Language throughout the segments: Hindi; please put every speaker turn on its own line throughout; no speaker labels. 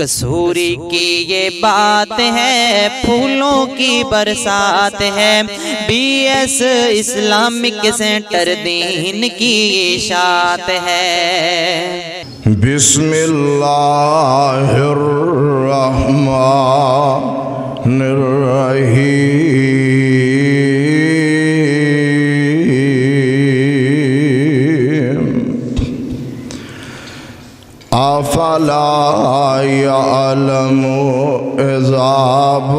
कसूरी की ये बात है फूलों की बरसात है। बी एस इस्लामिक सेंटर दीन की ये शात है।
बिस्मिल्लाहिर्रहमानिर्रहीम। अफला यालम इजाब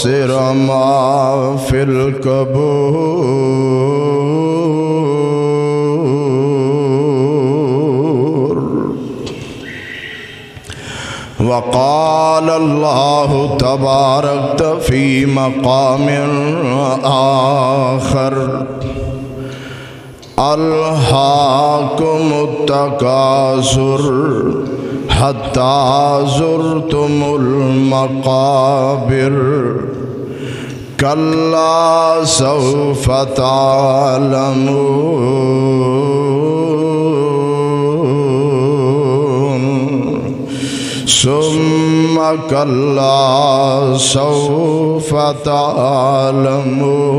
सिरमा फिल कबूर वक़ाल अल्लाह तबारक फ़ी मकाम आखर अल्हाकुमुत्तकासुर हत्ता ज़ुरतुमुल मकाबिर कल्ला सौफ तालमून सुम्मा कल्ला सौफ तालमून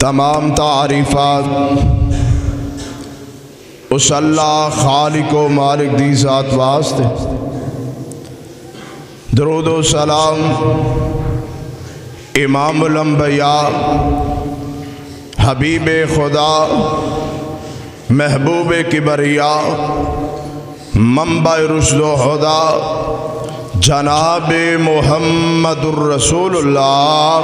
तमाम तारीफ़ात। उस अल्लाह खालिक व मालिक दी ज़ात वास्ते। दरूद सलाम इमामुलम्बिया हबीब खुदा, महबूब किबरिया मंबा रुशदा जनाब मोहम्मदुररसूलुल्लाह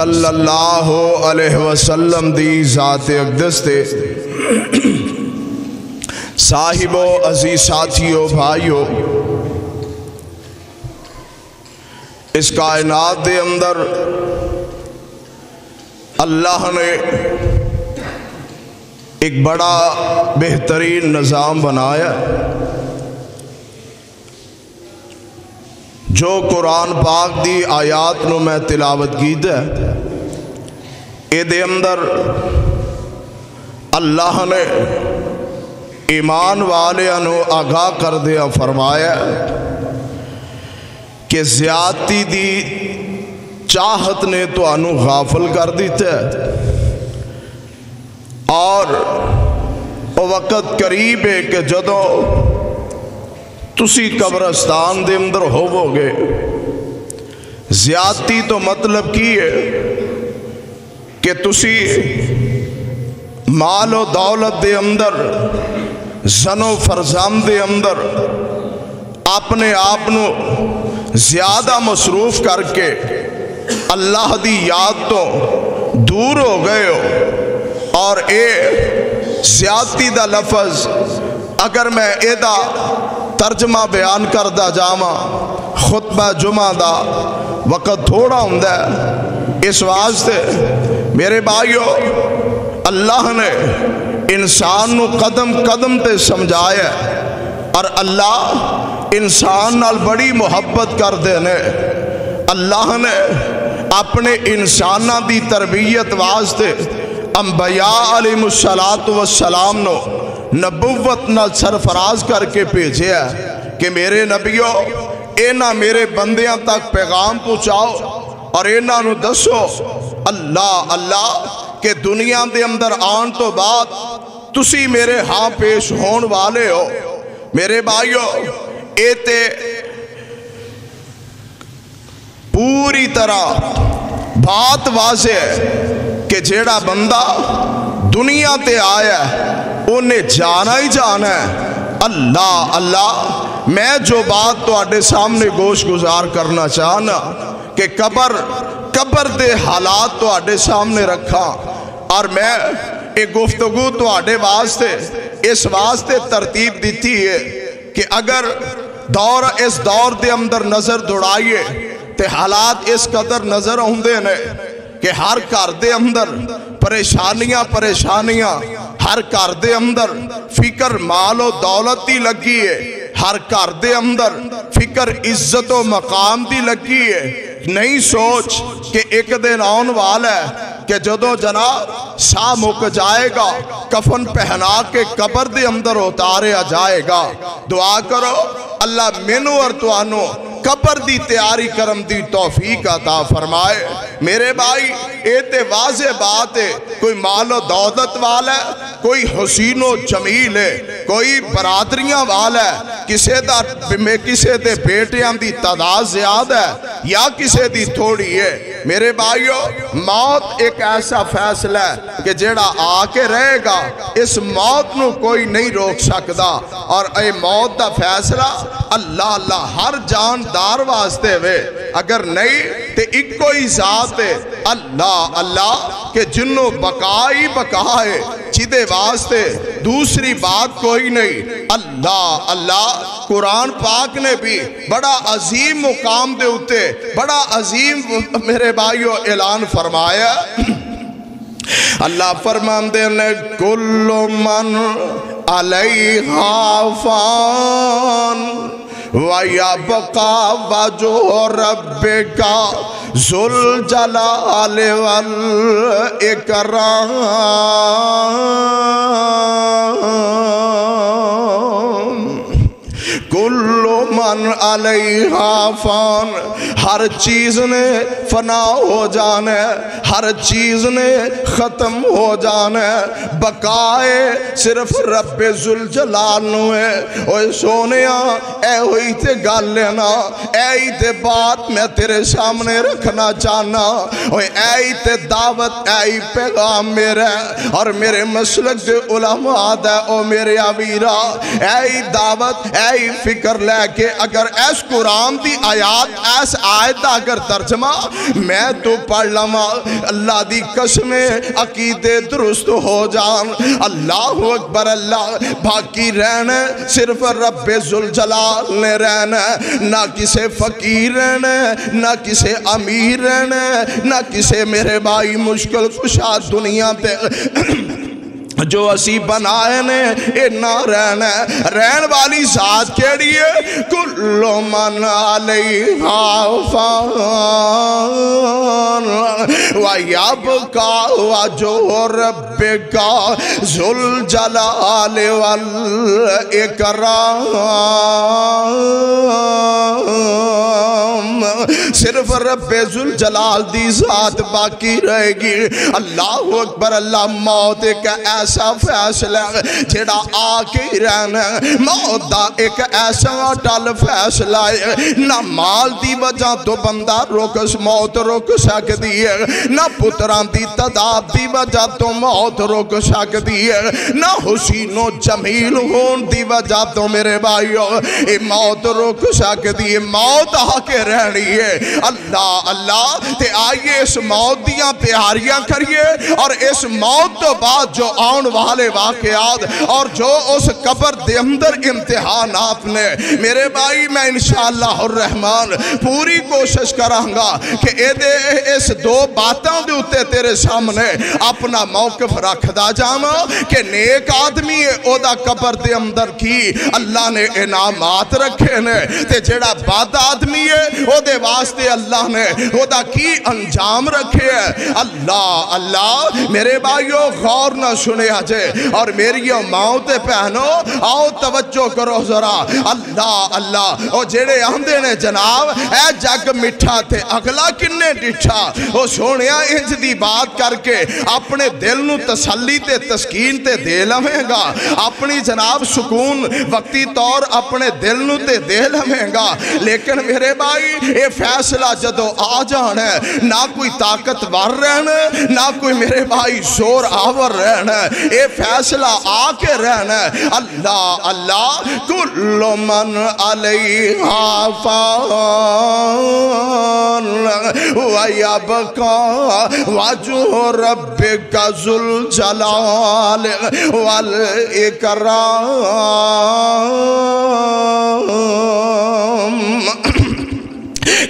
सल्लल्लाहु अलैहि वसल्लम दी ज़ात अकदस ते। साहिबो अजी साथियों, भाइयों, इस कायनात के अंदर अल्लाह ने एक बड़ा बेहतरीन निज़ाम बनाया। जो कुरान पाक दी आयात नु मैं तिलावत की ये अंदर अल्लाह ने ईमान वाले आगाह कर दिया फरमाया कि ज्यादती दी चाहत ने तो गाफल कर दिता और वक़्त करीब है कि जदों तुसी कब्रस्तान दे अंदर होवोगे। ज्यादती तो मतलब की है कि तुसी मालो दौलत दे अंदर, जनो फरजाम दे अंदर अपने आप ज़्यादा मसरूफ करके अल्लाह दी याद तो दूर हो गए हो। और ए ज्यादती का लफज अगर मैं एदा तर्जमा बयान करता जावा खुतबा जुमा का वक़्त थोड़ा होंगे इस वास्ते मेरे भाइयों अल्लाह ने इंसान कदम कदम ते समझाया और अल्लाह इंसान नाल बड़ी मुहब्बत करते ने अल्लाह ने अपने इंसाना की तरबीयत वास्ते अंबिया अलीसलात वसलाम नो नबुवत न सरफराज करके भेजा कि मेरे नबियो, इन्हों मेरे बंद तक पैगाम पहुँचाओ और इन्हों दसो अल्लाह अल्लाह, के दुनिया के अंदर आने तो बाद तुसी मेरे हाँ पेश होने वाले हो। मेरे भाइयों ये पूरी तरह बात वाजे है कि जेड़ा बंदा दुनिया ते आया उन्हें जाना ही जाना है। अल्लाह अल्लाह, मैं जो बात थोड़े सामने गोश गुजार करना चाहना, कि कबर कबर दे हालात थोड़े सामने रखा, और मैं एक गुफ्तगु थोड़े वास्ते, इस वास्ते तरतीब दी है, कि अगर दौर, इस दौर के अंदर नज़र दौड़ाइए तो हालात इस कदर नज़र आते ने, कि हर घर के अंदर परेशानियाँ परेशानियाँ हर घर के अंदर फ़िक्र मालो दौलत ही लगी है। हर घर के अंदर फ़िक्र, इज़्ज़त मकाम की लगी है। नहीं सोच कि एक दिन आने वाला है कि जदों जनाब साह मुक जाएगा, कफन पहना के कबर के अंदर उतारिया जाएगा। दुआ करो, अल्लाह मैनू और तुआनू कबर की तैयारी करम की तौफीक अता फरमाए। मेरे भाई ये तो वाजे बात है, कोई मालो दौलत वाला है, कोई हसीनो जमील है। कोई बरादरिया वाल है, किसी का किसी के बेटिया की तादाद ज़्यादा है, या किसी की थोड़ी है? मेरे भाइयों, मौत एक ऐसा फैसला है कि जेड़ा आके रहेगा, इस मौत न कोई नहीं रोक सकता और ये मौत का फैसला अल्लाह अल्लाह हर जानदार वास्ते वे। अगर नहीं तो इको ही जात है, अल्लाह अल्लाह, के जिन्हों बका ही बका है, जिदे वास्ते दूसरी बात कोई नहीं। अल्लाह अल्लाह, कुरान पाक ने भी बड़ा अजीम मुकाम के उत्ते, बड़ा अजीम मेरे भाइयों, ऐलान फरमाया। अल्लाह फरमाते ने कुल्लो मन अलैहाफान बका वजो रब का जुल जलाल वल इकराम। कुल्लो मन अलहाफान हर चीज़ ने फना हो जाना, हर चीज़ ने खत्म हो जाना। बकाए सिर्फ़ रबे जुल जलाल है। सोने ए हुई ते गल है ना ऐ ते बात मैं तेरे सामने रखना चाहना। ओए ऐ ते दावत ऐ पैगाम मेरा और मेरे मसलक उलमा दा, ओ मेरे अवीरा ऐ दावत ऐ फ़िक्र लैके अगर इस कुरान की आयात इस आयत का अगर तर्जमा, मैं तो पढ़ लवा। अल्लाह की कसमे अकीदे दुरुस्त हो जान। अल्लाह अकबर, अल्लाह बाकी रहना, सिर्फ़ रबे जुल जलाल ने रहना। ना किसे फकीर रहना, ना किसे अमीर रहना, ना किसे मेरे भाई मुश्किल कुशा दुनिया पे जो असी बनाए ने इना रहना रहन वाली जात केड़ी है? कुल्लो मन वब का वजो रब का जुल जलाल वल इकराम सिर्फ़ रबे जुल जलाल दी जात बाकी रहेगी। अल्लाह अकबर, अल्लाह मौत एक ऐसा फैसला जेड़ा आके रहना मौत का एक ऐसा टल फैसला है, ना माल की वजह तो बंदा रुक मौत रुक सकती है। ना पुत्रा की तादाद की वजह तो मौत रुक सकती है। ना हुसीनो जमील होने की वजह तो मेरे भाइयों ये मौत रुक सकती है, मौत आके रहनी है। अल्लाह अल्लाह, ते आइए इस मौत दियाँ तैयारियाँ करिए, और इस मौत तो बाद जो आने वाले वाकयात? और जो उस कबर के अंदर इम्तिहान ने मेरे भाई, मैं इंशाला रहमान पूरी कोशिश करांगा कि इस दो बातों के उत्ते तेरे सामने अपना मौकफ रखता जावा कि नेक आदमी है ओदा कबर के अंदर की अल्लाह ने इनामात रखे ने। ते जेड़ा बद आदमी है, ओदे वास्ते अल्लाह ने ओदा की अंजाम रखे है। अल्लाह अल्लाह, मेरे भाइयों, गौर न सुने जे और मेरी माओ ते भैनो आओ तवज्जो करो जरा। अल्लाह अल्लाह। ओ जेड़े आंदे ने जनाब ए जग मिठा थे अगला किन्ने डिठा। ओ सोनिया इंज दी बात करके अपने दिल नु तसल्ली ते तस्कीन ते दे लवेगा। अपनी जनाब, सुकून वक्ती तौर अपने दिल नु दे लवेगा। लेकिन मेरे भाई ये फैसला जदों आ जाना ना कोई ताकतवर रहना ना कोई मेरे भाई ज़ोर आवर रहना ये फैसला आके रहना है। अल्लाह अल्लाह, कुल्लो मन अलैहाफान का वाजो रब का जुल जलाल वल इकराम।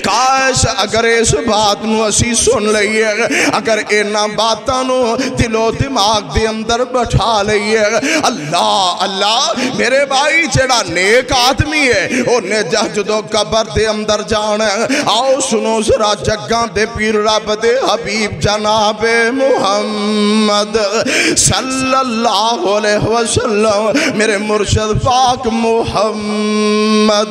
काश अगर इस बात नी सुन लीए अगर इन्ह बातों दिलो दिमाग के अंदर बैठा लीए अल्लाह अल्लाह, मेरे भाई जरा नेक आदमी है उन्हें जा जो कबर के अंदर जाना आओ सुनो सरा जगह दे पीर रब दे हबीब जना बे मुहमद सल्लाह वसलम मेरे मुर्शद पाक मुहम्मद।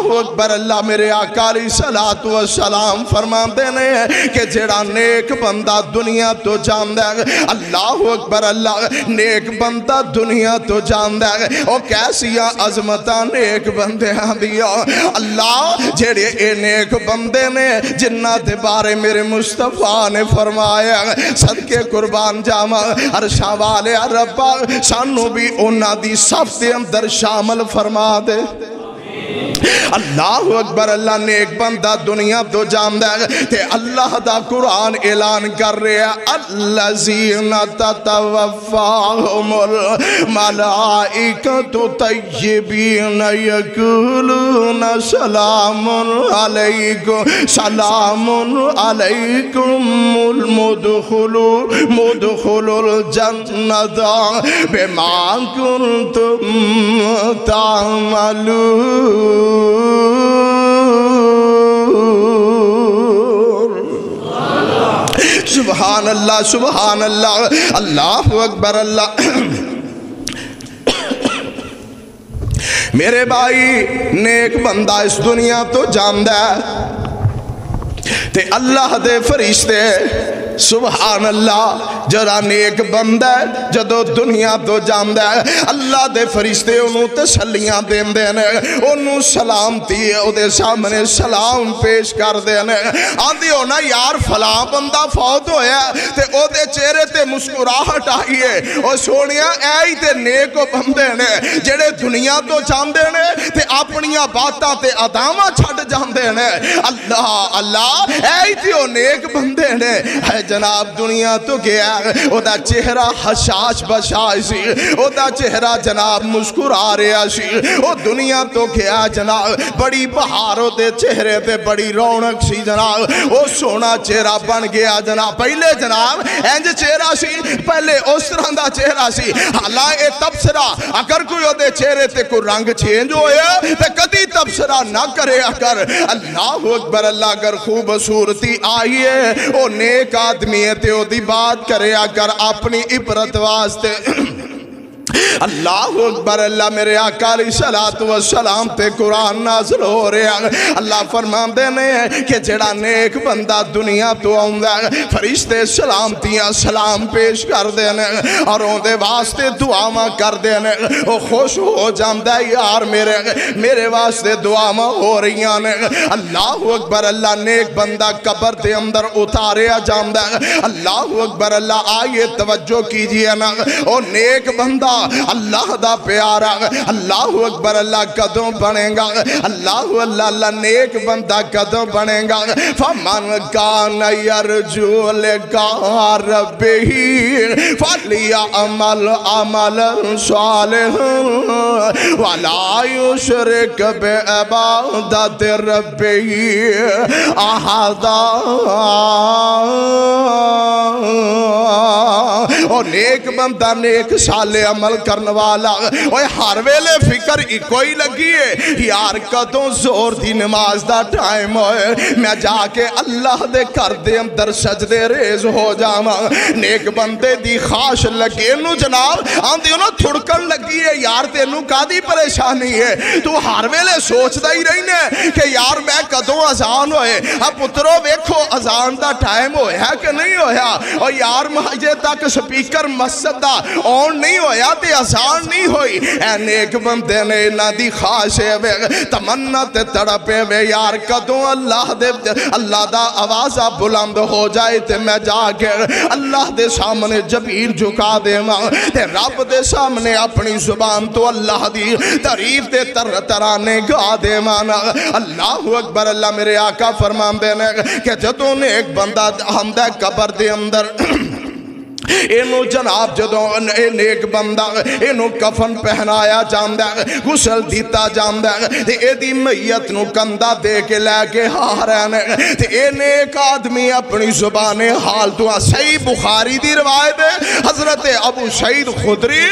अकबर, अल्लाह मेरे आकाली सलात सलाम फरमा ने कि जेड़ा नेक बंदा दुनिया तो जानदा है, अल्लाह अकबर, अल्लाह नेक बंदा दुनिया तो जानदा है। ओ कैसिया अजमत नेक बंदे दिया। अल्लाह जेड़े ए नेक बंदे ने जिन्ना के बारे मेरे मुस्तफ़ा ने फरमाया सदके कुर्बान जावा। अरशा वाले रब्बा, सानू भी उन्होंने सब के अंदर शामिल फरमा दे। अल्लाह अकबर, अल्लाह ने एक बंदा, दुनिया तो जानदा है। ते अल्लाह दा कुरान ऐलान कर रहा है। अल्लजीना ततवफ़ाहुमुल मलाइकतु तय्यबीन यक़ूलून सलामुन अलैकुम अलैकुम मुदखुलू कुंतुम सुबहान अल्लाह सुबहान अल्लाह अल्लाह अकबर अल्लाह मेरे भाई नेक बंदा इस दुनिया तो जानदा ते अल्लाह दे फरिश्ते सुबहान अल्लाह जरा नेक बंदा है, जदों दुनिया तो जाता है। अल्लाह के फरिश्ते उन्होंने तसलियाँ ने उन्होंने सलामती है सामने सलाम पेश करते हैं आंधी होना यार, फला बंदा फौत होया ते चेहरे ते मुस्कुराहट आई है। और सोनिया, ऐ ते नेक बंदे ने, जेड़े दुनिया तो चाहते हैं ते अपनिया बातां ते अदावां छड्ड जांदे ने। अल्लाह अल्लाह, ऐ ते ओ नेक बंदे ने। है जनाब दुनिया तो गया चेहरा हशाश सी। ओदा चेहरा जनाब मुस्कुरा रहा सी। दुनिया तो गया जनाब। बड़ी बहार चेहरे ते बड़ी रौनक सी जनाब। ओ सोना चेहरा बन गया जनाब। पहले जनाब इंज चेहरा सी, पहले उस तरह का चेहरा सी। हाला ये तबसरा, अगर कोई ओदे चेहरे ते कोई रंग चेंज होया कदी तबसरा ना करे कर। अल्लाह अकबर, अल्लाह अगर खूबसूरती आई है, ओ नेक आदमी है ते ओदी बात करे कर अपनी इबरत वास्ते अल्लाह अकबर, अल्लाह मेरे अकाली सलात व सलाम ते कुरान नाजल हो रहा अल्लाह फरमाते ने कि जेड़ा नेक बंदा दुनिया तो आंदा फरिश्ते सलामतियाँ सलाम पेश करते हैं और उनके वास्ते दुआव करते हैं वो खुश हो जाता है यार मेरे मेरे वास्ते दुआव हो रही ने। अल्लाह अकबर, अल्लाह नेक बंदा कबर के अंदर उतारिया जाता है। अल्लाह अकबर, अल्लाह आइए तवज्जो कीजिए ना। वो नेक बंदा अल्लाह दा प्यारा अल्लाह अकबर, अल्लाह कदों बनेगा? अल्लाह अल्लाह नेक बंदा कदों बनेगा? फमन कान यरजू कार फलिया अमल अमल सालिह। वला युशरिक बिइबादत रब्बी अहदा और नेक बंदा, नेक साले अमल करने वाला। ओए, हर वेले फ़िक्र इको ही लगी है। यार, कदों ज़ोर दी नमाज़ का टाइम होए। मैं जाके अल्लाह दे घर दे अंदर सजदे रेज हो जावा। नेक बंदे दी खाश लगे। इनू जनाब, आंदी ना थुड़कन लगी है। यार, तेनू कादी परेशानी है? तू हर वेले सोचता ही रहना कि यार, मैं कदों अजान होए? अब पुत्रो, वेखो, अजान का टाइम होया कि नहीं होया? और यार अजे तक स्पीकर मस्जिद का ऑन नहीं होया ते आसान नहीं हुई। नेक बंदे ने इन्हां दी खाश है तमन्ना ते तड़पे वे। यार, कदों अल्लाह दे अल्लाह दा आवाज़ा बुलंद हो जाए ते मैं जाके अल्लाह दे सामने जबीर झुका देवा रब दे सामने अपनी ज़ुबान तो अल्लाह दी तारीफ़ दे तर तराने गा देव। अल्लाह अकबर, अल्लाह मेरे आका फरमाते ने कि जदों ने एक बंदा आंदा कबर दे अंदर इनू जनाब जो नेक बंदा इनू कफन पहनाया जाता है, गुसल दिता जाता है तो यदि मैयत कंधा दे के लैके आ रहे आदमी अपनी ज़ुबान हाल तो सही बुखारी की रवायत है। हज़रत अबू शहीद खुदरी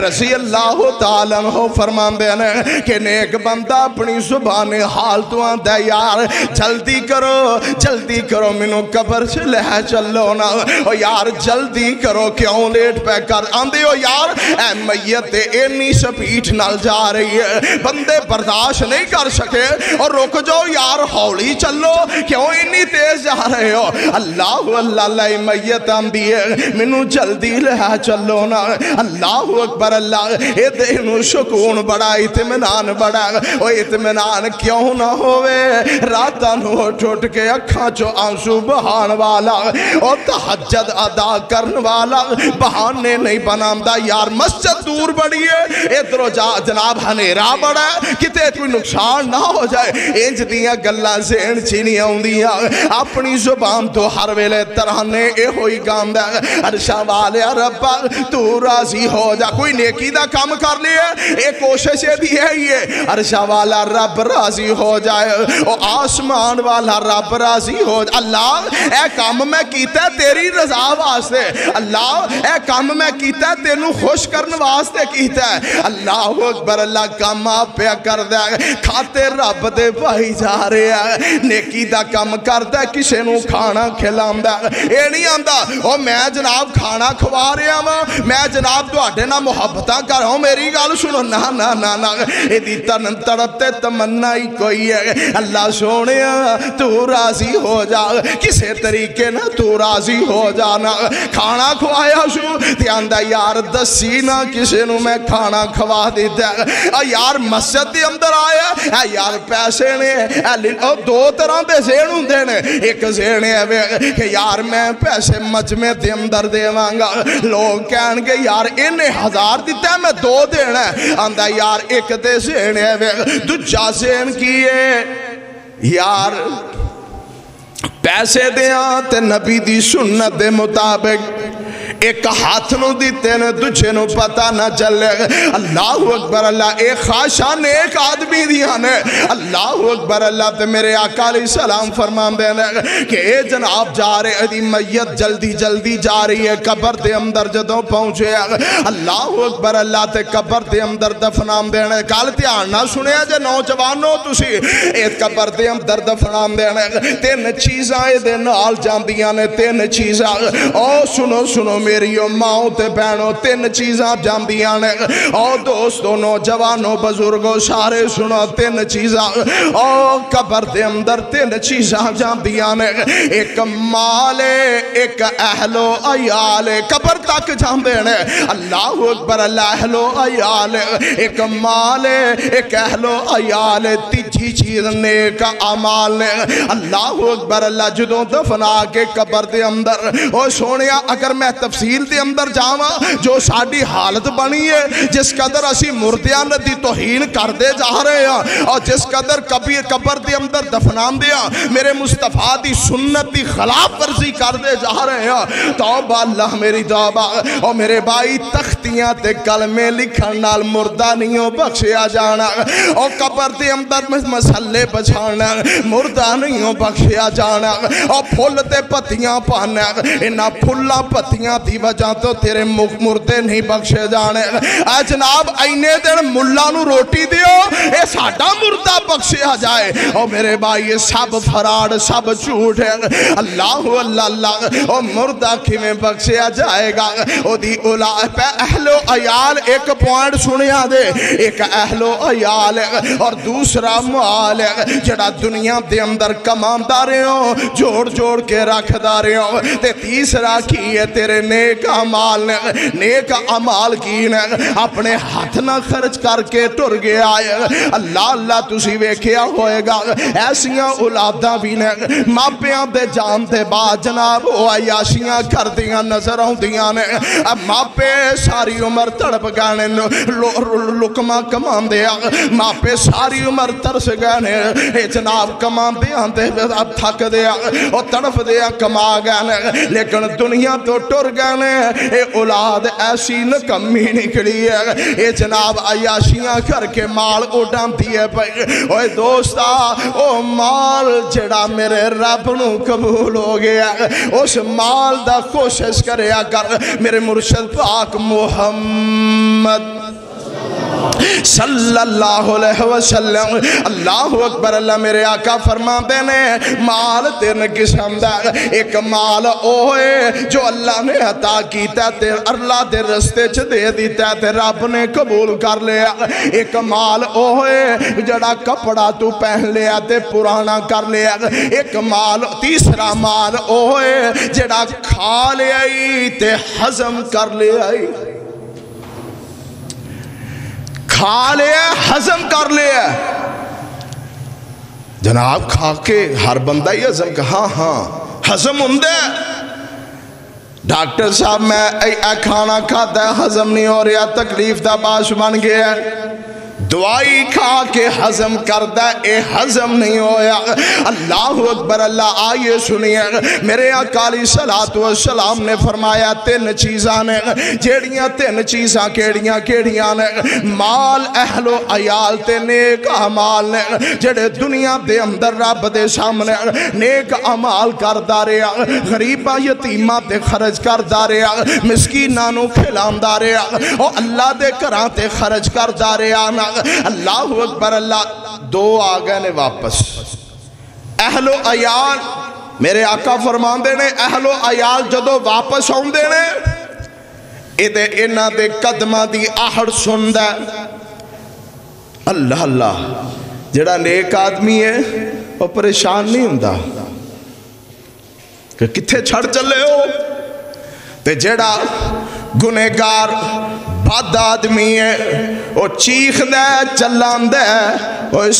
रसी अल्लाह तहो फरमाते हैं कि नेक बंदा अपनी ज़ुबान हाल तो आंदा यार, जल्दी करो जल्दी करो, मैनू कबर से लै चलो ना। यार, जल्दी करो, क्यों लेट पै कर? आंदे हो यार ए मैयत इन्नी स्पीड नाल जा रही है। बंदे बर्दाश्त नहीं कर सके। और रुक जाओ यार, हौली चलो। क्यों इन्नी तेज जा रहे हो? अल्लाह अल्लाह मैयत आंदी है। मैनू जल्दी लै चलो ना। अल्लाह अकबर, अल्लाह ये सुकून बड़ा इतमान बड़ा। ओ इतमान क्यों ना होवे? रात उठ उठ के अखा चो आँसू बहान वाला। और तहजद अदा करने वाला बहाने नहीं बनाता यार, मस्जिद दूर बड़ी है। इधरों जा, जनाब, हनेरा बड़ा है। कोई नुकसान ना हो जाए। इंज दियाँ च नहीं आउंदियाँ अपनी ज़ुबान तो हर वेले तराने यो ही गांदा अरशा वाले रब्बा, तू राज़ी हो जा। कोई नेकी का काम कर लिया ये कोशिश भी है ये अरशा वाला रब राज़ी हो जाए। ओ आसमान वाला रब राज़ी हो अल्लाह, ए काम मैं किया तेरी रजा वास्ते। अल्लाह ए काम मैं किया तेन खुश करने वास्ते किया अल्लाह अकबर, अल्लाह काम आप कर दे खाते रब दे भाई जा रहे हैं। नेकी का काम करता किसी खाना खिलांदा ये नहीं आंदा, ओ मैं जनाब खाना खवा रहा वा। मैं जनाब थोड़े ना मुहब्बत कर मेरी गल सुनो, ना ना ना ना। यदि तन तड़प ते तमन्ना ही कोई है। अल्लाह सोने तू राज़ी हो जा। किसी तरीके ना तू राज़ी हो जाना। खाना खवाया शू। आंदा, यार दसी ना किसी मैं खाना खवा दिता यार, मस्जिद के अंदर आया है। यार, पैसे ने दो तरह के सेण होंगे ने। एक सेण है कि यार, मैं पैसे मजमे के अंदर देवांगा। लोग कह यार, इन्हें हज़ार दिता मैं दो देना आंदा, यार, एक तो सेन है दूजा सेन की है यार पैसे दें ते नबी की सुन्नत के मुताबिक। एक हाथ नु दिते ने, दूजे नु पता ना चले। अल्लाह अकबर, अल्लाह एक खाशा ने एक आदमी दिया ने। अल्लाह अकबर, अल्लाह ते मेरे आका सलाम फरमाते ने कि ए जनाब, जा रहे दी मैयत जल्दी जल्दी जा रही है, कबर के अंदर जदों पहुँचे अल्लाह अकबर, अल्लाह ते कबर के अंदर दफनाम देने कल ध्यान ना सुनिया जे नौजवानों तुसी इस कबर के अंदर दफनाम देने तीन चीज़ां ये तीन चीज़ा। ओ, सुनो सुनो मेरी माओ ते भैनों तीन चीज़ा जांदियाँ ने। ओ दोस्तों, नौजवानों, बुज़ुर्गों, सारे सुनो, तीन चीज़ा। ओ कबर के अंदर तीन चीज़ा जांदियाँ ने। एक माल एक अहलो अयाल कबर तक जाते ने। अल्लाह अकबर, अहलो अयाल एक माले एक अहलो अयाल तीजी चीज़ नेक अमाल ने। अल्लाह अकबर, अल्लाह जो दफना के कबर के अंदर। ओ सोने अगर मैं तफसील के अंदर जावा, जो साड़ी हालत बनी है, जिस कदर असी मुरदिया की तोहीन करते जा रहे हैं, और जिस कदर कभी कबर के अंदर दफना मेरे मुस्तफ़ा की सुन्नत की खिलाफ वर्जी करते जा रहे हैं। तौबा अल्लाह मेरी तौबा और मेरे भाई तख्तियाँ ते कलमे लिखन नाल मुर्दा नहीं बख्शिया जाना, और कबर के अंदर मसले बछाना, मुर्दा नहीं बख्शिया जाना, और फुल ते पत्तियाँ पाना इन्होंने फुल्ला पत्तियाँ की वजह तो तेरे मुर्दे नहीं बख्शे जाने। जनाब इन्ने दिन मुला रोटी दियो ये साडा मुर्दा बख्शिया जाए। ओ मेरे भाई सब फराड, सब झूठ है। अल्लाह अल्लाह, ओ मुर्दा किमें बख्शिया जाएगा? ओदी उला अहलो अयाल, एक पॉइंट सुनिया दे। एक अहलो अयाल और दूसरा माल है, जड़ा दुनिया के अंदर कमाता रहे हो जोड़ जोड़ के रखता रहे हो। तीसरा की है, तेरे ने नेक अमाल ने, नेक अमाल की ने, अपने हाथ ना खर्च करके टुर गया है। अल्लाह अल्लाह, तुसी वेख्या होएगा। ऐसियाँ औलादा भी ने, मापियाँ दे जान ते बाद जनाब वो अयाशियाँ करदियाँ नज़र आउंदियाँ ने। मापे सारी उम्र तड़प गए लुकमा कमांदे मापे सारी उम्र तरस गए ने जनाब आंदे थक दे ओ तड़फ कमा गए लेकिन दुनिया तो टुर गए ने औलाद ऐसी नकमी निकली है। ये जनाब अयाशिया करके माल उडाती है भाई। ओए दोस्ता, ओ माल जड़ा मेरे रब न कबूल हो गया उस माल का कोशिश कर, मेरे मुर्शद पाक मोहम्मद। सल्लल्लाहु अलैहि वसल्लम। अल्लाह अकबर, अल्लाह मेरे आका फरमाते ने माल तीन किस्म दा, एक माल ओए जो अल्लाह ने अता ते अल्लाह दे रस्ते च दे दिता ते रब ने कबूल कर लिया। एक माल ओए जड़ा कपड़ा तू पहन लिया ते पुराना कर लिया। एक माल, तीसरा माल ओए जड़ा खा लिया ते हजम कर लिया खा लिया, हजम कर लिया। जनाब, खा के हर बंदा ही हजम कर हाँ हाँ हजम होंगे डॉक्टर साहब, मैं ए खाना खाता हजम नहीं हो रहा, तकलीफ़ का बाश बन गया। दवाई खा के हजम करदा ए, हजम नहीं होया। अल्लाह अकबर, अल्लाह, आइए सुनिए। मेरे अकाली सलात सलाम ने फरमाया, तीन चीज़ा ने। जेड़ियाँ तीन चीज़ा केड़ियाँ केड़ियाँ ने? माल, अहलो, अयाल ते नेक अमाल ने। जेड़े दुनिया के अंदर रब के सामने नेक अमाल करदा रहा। गरीबा, यतीमा ते खर्च करदा रहा। मिसकीना खिलांदा रहा। और अल्लाह दे घर ते खर्च करदा रहा ना। अल्लाह अकबर, अल्लाह, दो आ गए ने वापस। अहलो अयाल, मेरे आका फरमाते ने, अहलो अयाल जो वापस आते ने ये इन्हों के कदम की आहड़ सुनद अल्लाह अल्लाह जड़ा नेक आदमी है वह परेशान नहीं होंगे कि छड़ चले हो? ते जड़ा गुनेगार बद आदमी है वह चीखद चलांद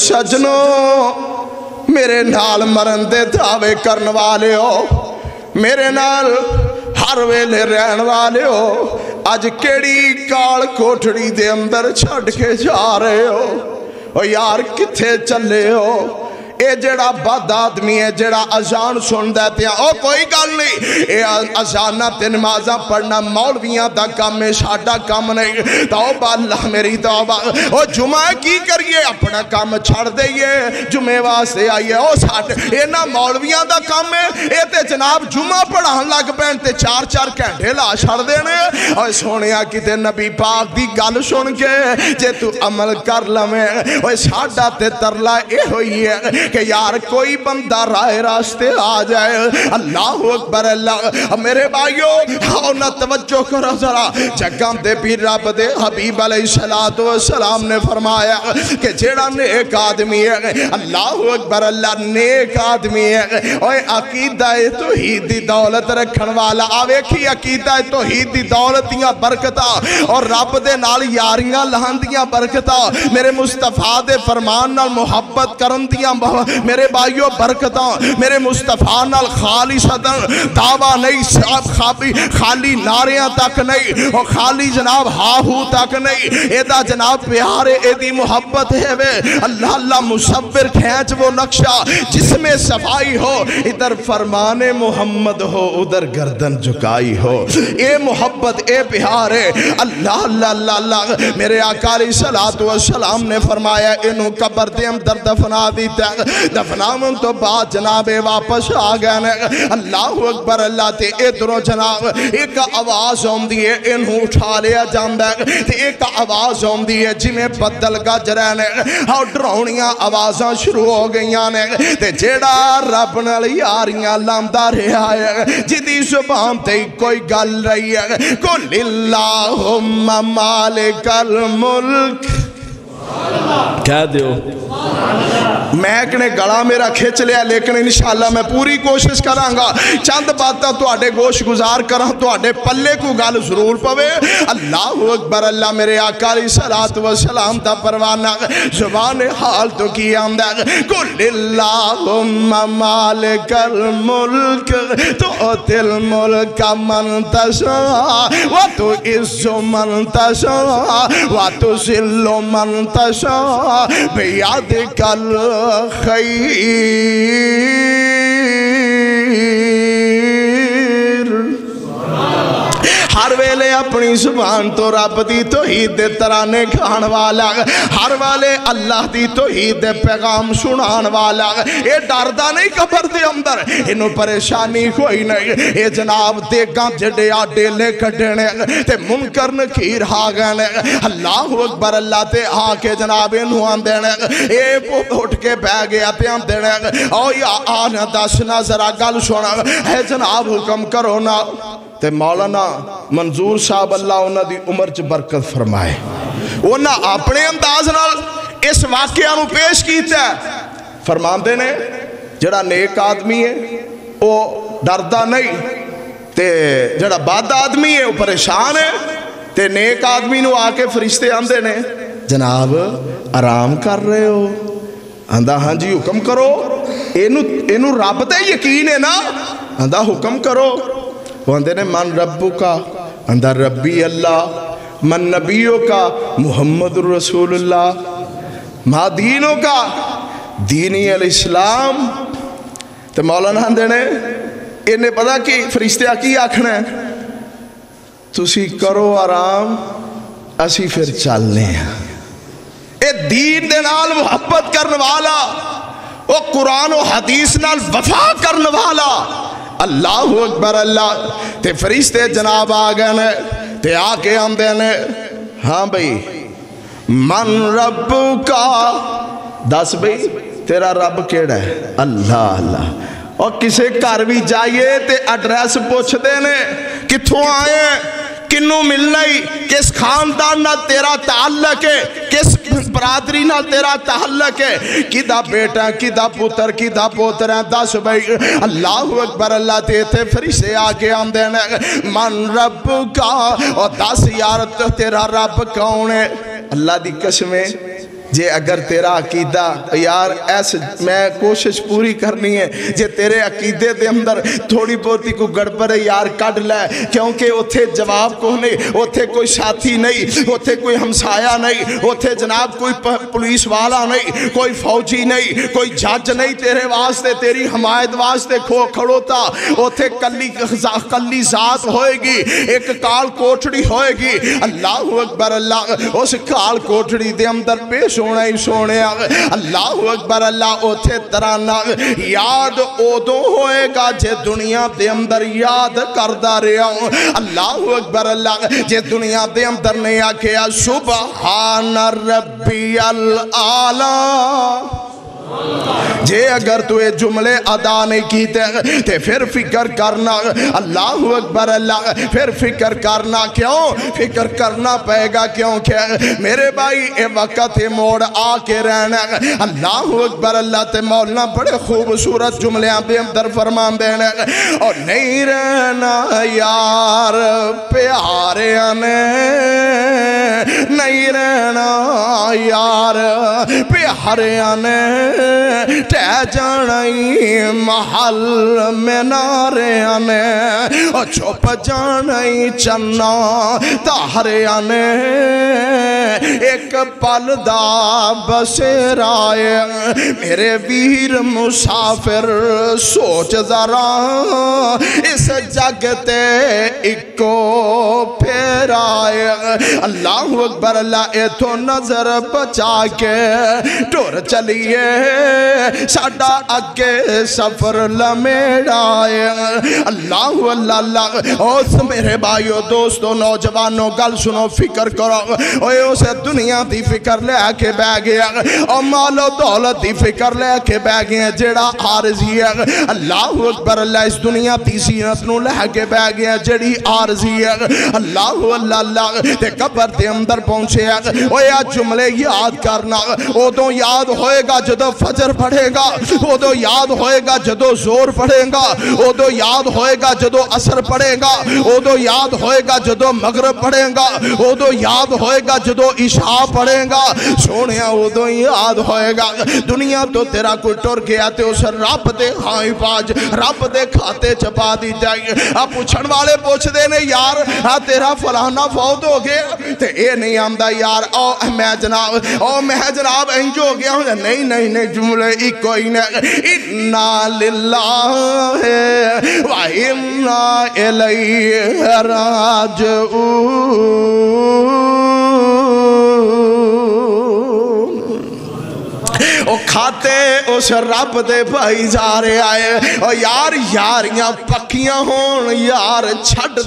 सजनो मेरे नाल मरन दे दावे करने वाले हो मेरे नाल हर वेले रहन वाले हो अज केड़ी काल कोठड़ी दे अंदर छड़ के जा रहे हो ओ यार किथे चले हो ये जड़ा बद आदमी है, जड़ा अजान सुनता है कोई गल नहीं। अजाना ते नमाजा पढ़ना, मौलविया का काम है, साडा काम नहीं। तौबा अल्लाह मेरी तौबा ओ जुमा की करिए? अपना काम छड़ दईए जुमे वास्ते आइए। ओ साड मौलविया का काम है। ये तो जनाब जुमा पढ़ान लग ते चार चार घंटे ला छड़ते ने और सोने किते नबी पाक की गल सुन के, जे तू अमल कर लवें। साडा ते तरला यो ही है कि यार कोई बंदा राय रास्ते आ जाए। अल्लाह अकबर, अल्लाह। मेरे भाइयों, आओ ना तवज्जो करो जरा। जगह दे भी रब दे, हबीब सलात सलाम ने फरमाया कि जेड़ा नेक आदमी है, अल्लाह अकबर, अल्लाह नेक आदमी है। ओए, अकीदा है तौहीद दी दौलत रखन वाला। आ वेखी, अकीदा है तौहीद दी दौलत दियाँ बरकतां। और रब दे नाल यारियाँ लहन दियाँ बरकतां। मेरे मुस्तफ़ा दे फरमान नाल मुहब्बत करन दियाँ मेरे भाइयों, बरकत मेरे मुस्तफ़ा नाल खाली सदन दावा नहीं, साहब खाली खाली नारिया तक नहीं, और खाली जनाब हाहू तक नहीं। एदा जनाब प्यार, एदी मुहब्बत है वे। अल्लाह अल्लाह मुसविर खेच वो नक्शा, जिसमें सफ़ाई हो, इधर फरमाने मोहम्मद हो, उधर गर्दन झुकाई हो। ये मोहब्बत, ए प्यार है अल्लाह अल्लाह अल्लाह अल्लाह। मेरे आकारी सलात सलाम ने फरमाया इनू कबर दे अंदर दफना दिता दफनावन तो बाद जनाब वापस आ गए ने। अल्लाह अकबर, अल्लाह ते इधरों जनाब, एक आवाज़ आती है इनू उठा लिया जाता है। एक आवाज़ आती है, जिमें बदल गज रहे ने। हाँ डरावनिया आवाजा शुरू हो गई ने। ते जेड़ा रब नाल यारियाँ लांदा रहा है, जिदी ज़ुबान ते कोई गल रही है। को लिल्लाहुम्मा मालिकल मुल्क। कह दो मैं कहने गला मेरा खिंच लिया, लेकिन इंशाला मैं पूरी कोशिश करांगा। चंद बातें थोड़े गोश गुजार करा थोड़े पल्ले को गल ज़रूर पवे। अल्लाह अकबर, अल्लाह मेरे आका सलात व सलाम का परवाना जबान हाल तो की आंदा मालिकल मुल्क तो तिल मुल्क मन तशा व तो इज्जो मन तशा व तो जिल्लो मन तशा बेयाद कल अपनी ज़ुबान तो रब की तोहीद दे तराने खाण वाला हर वाले अल्लाह की तोहीद दे पैगाम सुनान वाला ये डरदा नहीं कबर दे अंदर। इनू परेशानी कोई नहीं। ये जनाब देगा जडे डेले कड्डने ते मुनकर नखीर आ गए अल्लाह अकबर, अल्लाह ते आके जनाब इनू आंदे ये उठ के बह गया ते ओ या आ दस ना जरा गल सुन। है जनाब हुक्म करो ना। ਤੇ ਮੌਲਾਨਾ ਮਨਜ਼ੂਰ ਸਾਹਿਬ ਅੱਲਾ ਉਹਨਾਂ ਦੀ ਉਮਰ 'ਚ ਬਰਕਤ ਫਰਮਾਏ ਉਹਨਾਂ ਆਪਣੇ ਅੰਦਾਜ਼ ਨਾਲ ਇਸ ਵਾਕਿਆ ਨੂੰ ਪੇਸ਼ ਕੀਤਾ ਫਰਮਾਉਂਦੇ ਨੇ ਜਿਹੜਾ ਨੇਕ ਆਦਮੀ ਹੈ ਉਹ ਡਰਦਾ ਨਹੀਂ ਤੇ ਜਿਹੜਾ ਬਦ ਆਦਮੀ ਹੈ ਉਹ ਪਰੇਸ਼ਾਨ ਹੈ ਤੇ ਨੇਕ ਆਦਮੀ ਨੂੰ ਆ ਕੇ ਫਰਿਸ਼ਤੇ ਆਂਦੇ ਨੇ ਜਨਾਬ ਆਰਾਮ ਕਰ ਰਹੇ ਹੋ ਆਂਦਾ ਹਾਂਜੀ ਹੁਕਮ ਕਰੋ ਇਹਨੂੰ ਇਹਨੂੰ ਰੱਬ ਤੇ ਯਕੀਨ ਹੈ ਨਾ ਆਂਦਾ ਹੁਕਮ ਕਰੋ वो आते ने, मन रब्बू का, अंदर रब्बी अल्लाह, मन नबियों का मोहम्मद रसूलुल्लाह मा दीनों का, दीनी अल इस्लाम। तो मौलाना आंदे ने, इन्हें पता कि फरिश्ते की आखना है? तुसी करो आराम, असी फिर चलने ये दीन दे नाल मुहब्बत करने वाला वो कुरान और हदीस नाल वफा करने वाला अल्लाह अकबर, अल्लाह। ते फरिश्ते जनाब आ गए ने, ते आके आंदे ने हाँ भाई, मन रब का, दस भाई, तेरा रब केड़ा है? अल्लाह अल्लाह। और किसी घर भी जाइए तो एड्रैस पूछते ने कितों आए किन्नू मिलना ही किस खानदान ना तेरा ताल्लक है? किस बरादरी ना तेरा ताल्लक है? किदा बेटा, किदा पुत्र, किदा पोत्र? है दस भाई, अल्लाह अकबर, अल्लाह ते फिर फरिश्ते आके आंदे ने, मन रब का, और दस यार, तेरा रब कौन है? अल्लाह दी कसमें जे अगर तेरा अकीदा यार, ऐस मैं कोशिश पूरी करनी है। जे तेरे अकीदे के अंदर थोड़ी बहुती कोई गड़बड़ है, यार, कढ़ लै। क्योंकि उथे जवाब को नहीं, उथे कोई साथी नहीं, उथे कोई हमसाया नहीं, उथे जनाब कोई पुलिस वाला नहीं, कोई फौजी नहीं, कोई जज नहीं तेरे वास्ते, तेरी हमायत वास्ते खो खड़ोता। उथे कली कली जात होएगी, एक काल कोठड़ी होएगी। अल्लाह अकबर, अल्लाह, उस काल कोठड़ी के अंदर पेश सोना ही सोने अल्लाह अकबर, अल्लाह उथे तराना याद उदो होएगा जे दुनिया के अंदर याद करता रहा अल्लाह अकबर, अल्लाह, जे दुनिया के अंदर ने आखिया सुबह रबी अल आला। जे अगर तू जुमले अदा नहीं कीते, ते फिर फ़िक्र करना। अल्लाह अकबर, अल्लाह, फिर फ़िक्र करना। क्यों? फ़िक्र करना पड़ेगा क्यों? क्या मेरे भाई ये वक्त मोड़ आके रहना। अल्लाह अकबर, अल्लाह ते मौलना, बड़े खूबसूरत जुमले के अंदर फरमा देने और नहीं रहना यार, प्यारे ने नहीं रहना यार, प्यारे ने जाना महल में नारे ने छुप जाना चन्ना तारे ने एक पल दा बसेराए मेरे वीर मुसाफिर सोच जरा, इस जग ते इको फेराए अल्लाह अकबर अल्लाह इथों नज़र बचा के टुर चलिए साडा अगे सफ़र लमेड़ा अल्लाह अल्लाह उस मेरे भाइयों, दोस्तों, नौजवानों, गल सुनो, फ़िक्र करो। ओए उस दुनिया की फ़िक्र लैके बह गया। और मालो दौलत की फ़िक्र लैके बह गया, जेड़ा आरजी है। अल्लाह अकबर, अल्लाह इस दुनिया की सीनत न लैके बह गया, जेड़ी आरजी है। अल्लाह अल्लाह अल्लाह। ते कबर दे अंदर पहुँचे ओए आ जुमले याद करना। उदों याद होएगा जदों फजर पढ़ेगा, उदो याद होएगा जदों ज़ोर पढ़ेगा, उदो याद होएगा जदों असर पढ़ेगा, उदो याद होएगा जदों मगरब पढ़ेगा, उदो याद होएगा जदों इशा पढ़ेगा। सोने उदों याद होएगा, दुनिया तो तेरा कोई टुर गया तो उस रब दे हाई पाज रब दे खाते च पा दी जाए। आ पुछण वाले पुछते ने, यार, आ तेरा फलाना फौत हो गया? ते ये नहीं आंदा, यार, ओ, मैं जनाब, ओ, मैं जनाब इंज हो गया नहीं नहीं नहीं जुमले इको न इन्ना लिल्लाह व इन्ना इलैहि खाते, उस रब दे भाई जा रहे आए। ओ यार, यारियाँ पक्कियाँ होन, यार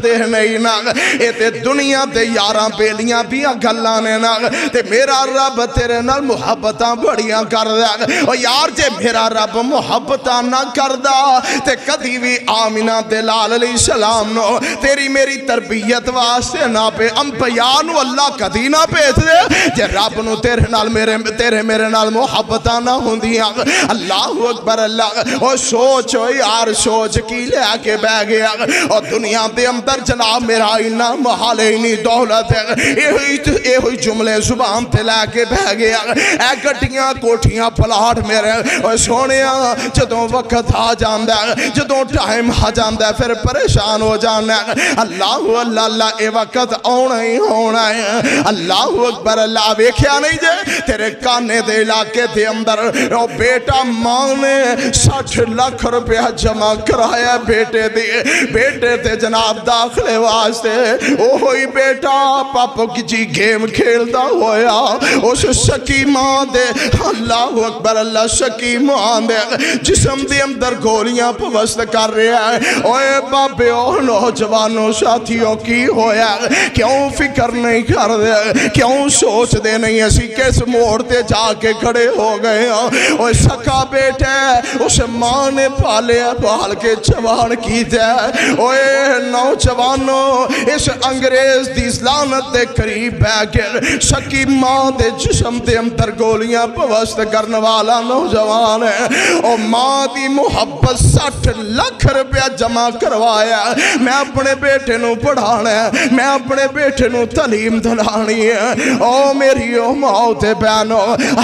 दे नहीं ना दुनिया ते यारां बेलियाँ ना ते मेरा रब तेरे मुहब्बतां बड़ियाँ करदा। ओ यार, जे मेरा रब मुहब्बतां ना करदा, ते कदी भी आमिना दे लाल सलाम नो। तेरी मेरी तरबियत वास्ते ना पे, अंबिया अल्लाह कदी ना भेज दे जे रब नु तेरे मेरे तेरे मेरे नाल मुहब्बत ना होंदियाँ अल्लाह अकबर, अल्लाह। ओ सोच यार, सोच, की लेके बह गया और दुनिया के अंदर जनाब, मेरा इन्ना महाल इन्नी दौलत है। यो जुमले ज़ुबान ते लैके बह गया ए गड्डियाँ, कोठियाँ, प्लाट मेरे। और सोने जदों वक्त आ जाता जदों टाइम आ है फिर परेशान हो जाना अल्लाह अल्लाह अल्लाह ये वक्त आना ही होना है अल्लाह अकबर, अल्लाह, वेख्या नहीं जे? तेरे काने दे इलाके अंदर ओ बेटा माँ ने सठ लाख रुपया जमा कराया बेटे दी। बेटे ते जनाब दाखले वास्ते। ही बेटा, पापा की जी गेम खेलता होया। उस सकी माँ दे, अल्लाह अकबर, अल्लाह सकी माँ दे। जिस्म दे अंदर गोलियाँ पवस्त कर रहा है। ओए बाबे ओ नौजवानों, साथियों, की होया क्यों फ़िक्र नहीं कर दे क्यों सोचते नहीं? असी किस मोड़ ते जाके खड़े हो गए सका बेटा, उस माँ ने पालिया पाल के जवान किया ओए नौजवानों, इस अंग्रेज़ की लानत के करीब बह के सकी माँ के जिसम के अंदर गोलियाँ पवस्त करने वाला नौजवान है। और माँ की मुहब्बत सठ लख रुपया जमा करवाया। मैं अपने बेटे नु पढ़ाना है। मैं अपने बेटे नु तलीम दिलानी है। ओ मेरी ओ माओ ते बहनो,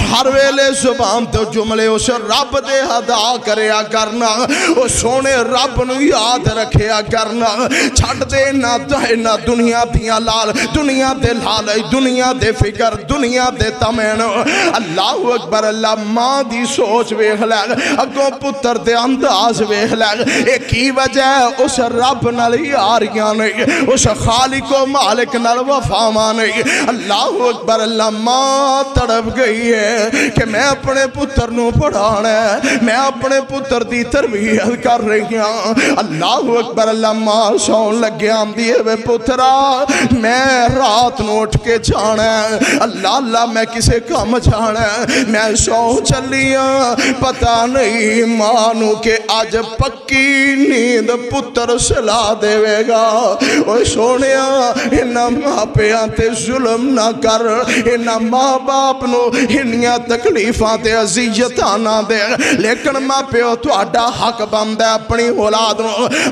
हर वेले ज़ुबान तो जुमले उस रब दे अदा करया करना ओ सोने रब नु याद रखया करना। छड़ दे ना ना दुनिया दियाँ लाल, दुनिया दे लाल दुनिया दे फिकर, दुनिया दे तमैन। अल्लाह अकबर, अल्लाह माँ दी सोच वेख लै अगों पुत्र दे अंदाज वेख लै। ए की वजह उस रब नाल यारियाँ नहीं उस खालिको मालिक नाल वफावां नहीं अल्लाह अकबर, अल्लाह माँ तड़प गई है कि मैं अपने पुत्र पढ़ाना है मैं अपने पुत्र दी तरबियत कर रही हाँ। अल्लाह अकबर, अल्लाह माँ सौन लगे आंदी है वे पुत्रा, मैं रात नु उठ के जाना है अल्लाह अल्लाह, मैं किसे काम जाना है मैं सौ चली हाँ पता नहीं माँ नु के अज पक्की नींद पुत्र सला देगा ओ सोने इन्होंने मापिया ते जुल्म ना कर। इन्होंने माँ बाप नु इन्नियाँ तकलीफा ते अजीयत ना दे। लेकिन मैं प्यो थोड़ा हक बनता है अपनी औलाद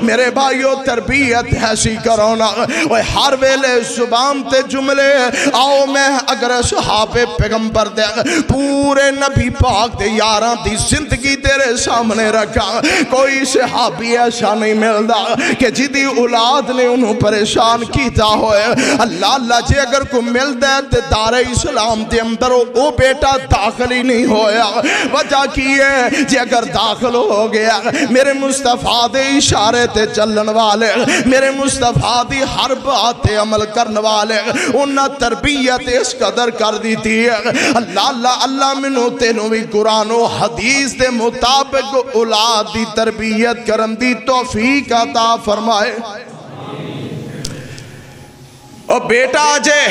मेरे भाईओ तरबीयत ऐसी करो ना। वो हर वेले ज़ुबान ते जुमले, आओ मैं अगर सहाबे पैगंबर दे, पूरे नबी पाक दे यारां दी ज़िंदगी तेरे सामने रखा। कोई सहाबी ऐसा नहीं मिलता कि जिदी औलाद ने उन्होंने परेशान किया होए। अल्लाह अल्लाह, जे अगर को मिलता है तो दारे इस्लाम के अंदर वो बेटा दाखिल ही नहीं होया। वजह की है? जे अगर दाखिल हो गया, मेरे मुस्तफ़ा दे इशारे ते चलन वाले, मेरे मुस्तफ़ा दी हर बात ते अमल करने वाले, उन्हें तरबियत इस कदर कर दी थी। अल्लाह अल्लाह अल्लाह, मैनू तेनों भी कुरानो हदीस के मुताबिक औलाद की तरबियत करन दी तौफीक अता फरमाए। ओ बेटा अजे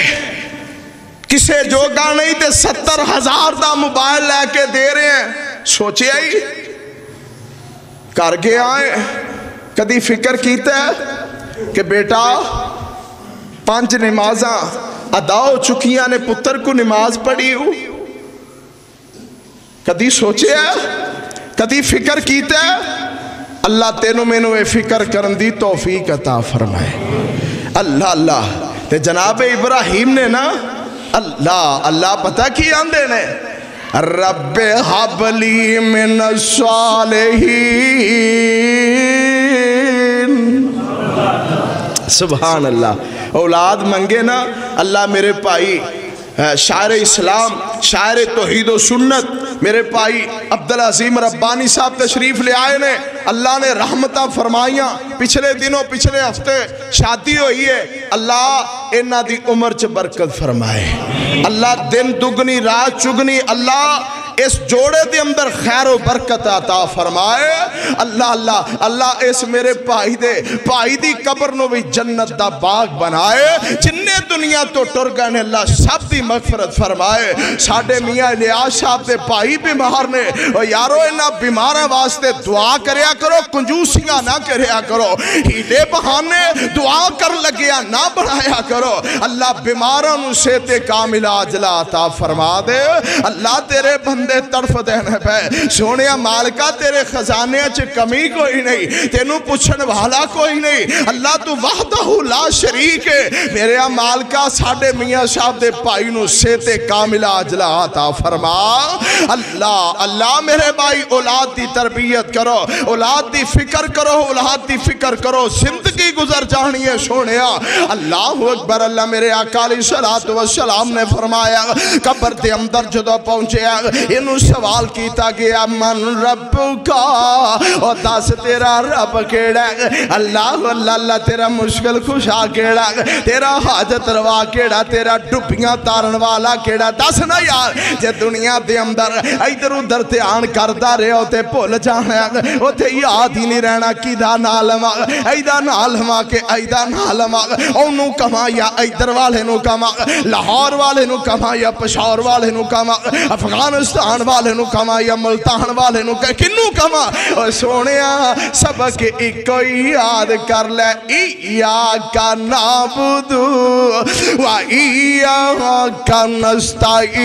किसे जोगा नहीं ते सत्तर हज़ार का मोबाइल लैके दे रहे हैं। सोचे ही करके आए कदी फ़िक्र किया कि बेटा, पाँच नमाजा अदा हो चुकिया ने, पुत्र को नमाज़ पढ़ी कदी सोचा कदी फ़िक्र किया अल्लाह तेन मैनू ये फ़िक्र करने की तोफीक अता फरमाए। अल्लाह अल्लाह। ते जनाब इब्राहिम ने ना, अल्लाह अल्लाह पता की आंदे ने? रब हबली मिन सुबहान अल्लाह। औलाद मंगे ना, अल्लाह मेरे भाई शायर इस्लाम, शायर तोहीद सुन्नत। मेरे भाई अब्दुल अजीम रब्बानी साहब तशरीफ़ ले आए ने। अल्लाह ने रहमत फरमाइया। पिछले दिनों, पिछले हफ़्ते शादी हुई है। अल्लाह इन्हों की उम्र च बरकत फरमाए। अल्लाह दिन दुगनी, रात चुगनी। अल्लाह इस जोड़े के अंदर खैर बरकत आता फरमाए। अल्लाह अल्लाह अल्लाह, इस मेरे भाई दे, भाई दी कबर नो भी जन्नत दा बाग बनाए। जिन्ने दुनिया तो टुर गए ने, अल्लाह सब दी मगफरत फरमाए। साडे मियाँ लियाज साहब दे भाई बीमार ने यारो इन्होंने बीमार वास्ते दुआ करो, कंजूसियाँ ना करया करो। हीले बहाने दुआ कर लगे ना बनाया करो। अल्लाह बीमारों सेहते कामिला आता फरमा दे। अल्लाह तेरे बंद तड़फ देने पे सोने मालका, तेरे खजाने च कमी कोई नहीं। तेन पुछन वाला कोई नहीं। अल्लाह तू वाहदहू ला शरीक है। मेरे मालका साडे मियाँ साहब के भाई सेहते कामिला अजला आता फरमा। अल्लाह अल्लाह मेरे भाई, औलाद की तरबियत करो। औलाद की फ़िक्र करो, औलाद की फ़िक्र करो। ज़िंदगी गुजर जानी है सोने अल्लाह अकबर, अल्लाह मेरे अकाली सलात वसलाम ने फरमाया, कबर के अंदर जो पहुँचे इनू सवाल किया गया, मन रब का? और दस तेरा रब केड़ा अल्लाह अल्लाह, तेरा मुश्किल खुशा केड़ा तेरा हाजत रवा केड़ा, तेरा डुबियाँ तारन वाला केड़ा? दस ना यार, जे दुनिया के अंदर इधर उधर ध्यान करता रहे तो भुल जाना उसे याद ही नहीं रहना किदा ना लवा ऐदा ना के ऐदा ना ओनू कमा इधर वाले कमा, लाहौर वाले कमा या पशौर वाले कमा। अफ़गानिस्तान मुल्तान वाले कमा या मुल्तान वाले किनू कमा? और सोने सबक इको याद कर ले। या का नाबुदू वा का नस्ताई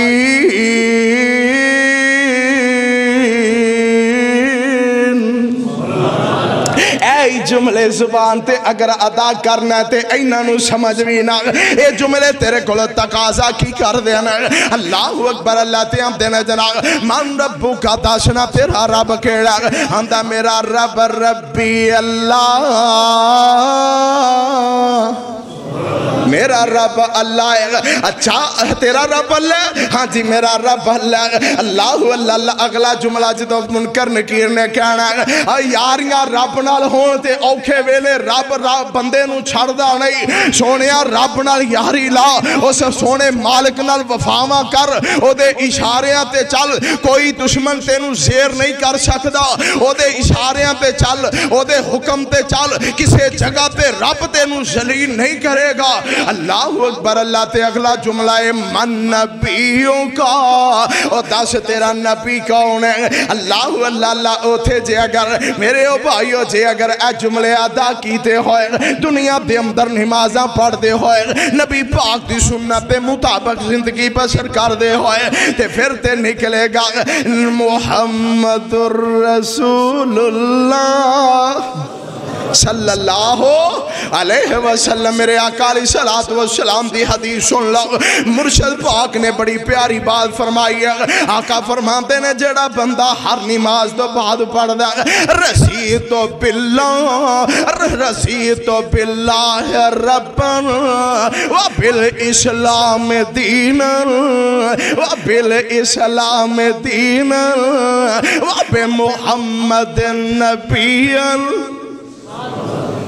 जुमले ज़ुबान ते अगर अदा करना ते इन्हों समझ भी ना। ये जुमले तेरे को तकाजा की कर देना अल्लाह अकबर, अल्लाह ते आते ने जनाब, मन रबू का दसना तेरा रब केड़ा आंदा मेरा रब रबी अल्लाह। मेरा रब अल्लाह अच्छा तेरा रब अल्लाह हाँ? जी, मेरा रब अल्लाह अल्लाह अल्लाह, अगला जुमला जो मुनकर नकीर ने कहना यारियाँ रब नाल ते औखे वेले रब रब बंदे नु छड़दा नहीं। सोनिया, रब नाल यारी ला, उस सोने मालिक नाल वफावा कर, ओदे इशारियाँ ते चल, कोई दुश्मन तेनू शेर नहीं कर सकदा। ओदे इशारियाँ चल, ओदे हुक्म ते चल, किसी जगह ते रब तेनू जलील नहीं करेगा। अल्लाह अकबर, अल्लाह ते अगला जुमला है, मन नबियों का। और दस, तेरा नबी कौन है? अल्लाह अल्लाह अल्लाह उथे जे अगर, मेरे ओ भाईओ जे अगर ए जुमले अदा कीते होए, दुनिया दे अंदर नमाजा पढ़ते होए, नबी पाक दी सुन्नत के मुताबिक ज़िंदगी बसर करते होए, ते फिर ते निकलेगा मुहम्मदुर रसूलुल्लाह। सल्लल्लाहु अलैहि वसल्लम, मेरे अकाली सलात व सलाम दी हदीस सुन लो। मुर्शद पाक ने बड़ी प्यारी बात फरमाई है। आका फरमाते ने, जेड़ा बंदा हर नमाज़ तो बाद पढ़दा रसी तो बिल्ला रसी तो बिल्ला है रब्बन। व बिल इस्लाम दीन, व बिल इस्लाम दीन। व बे मुहम्मद नबीन।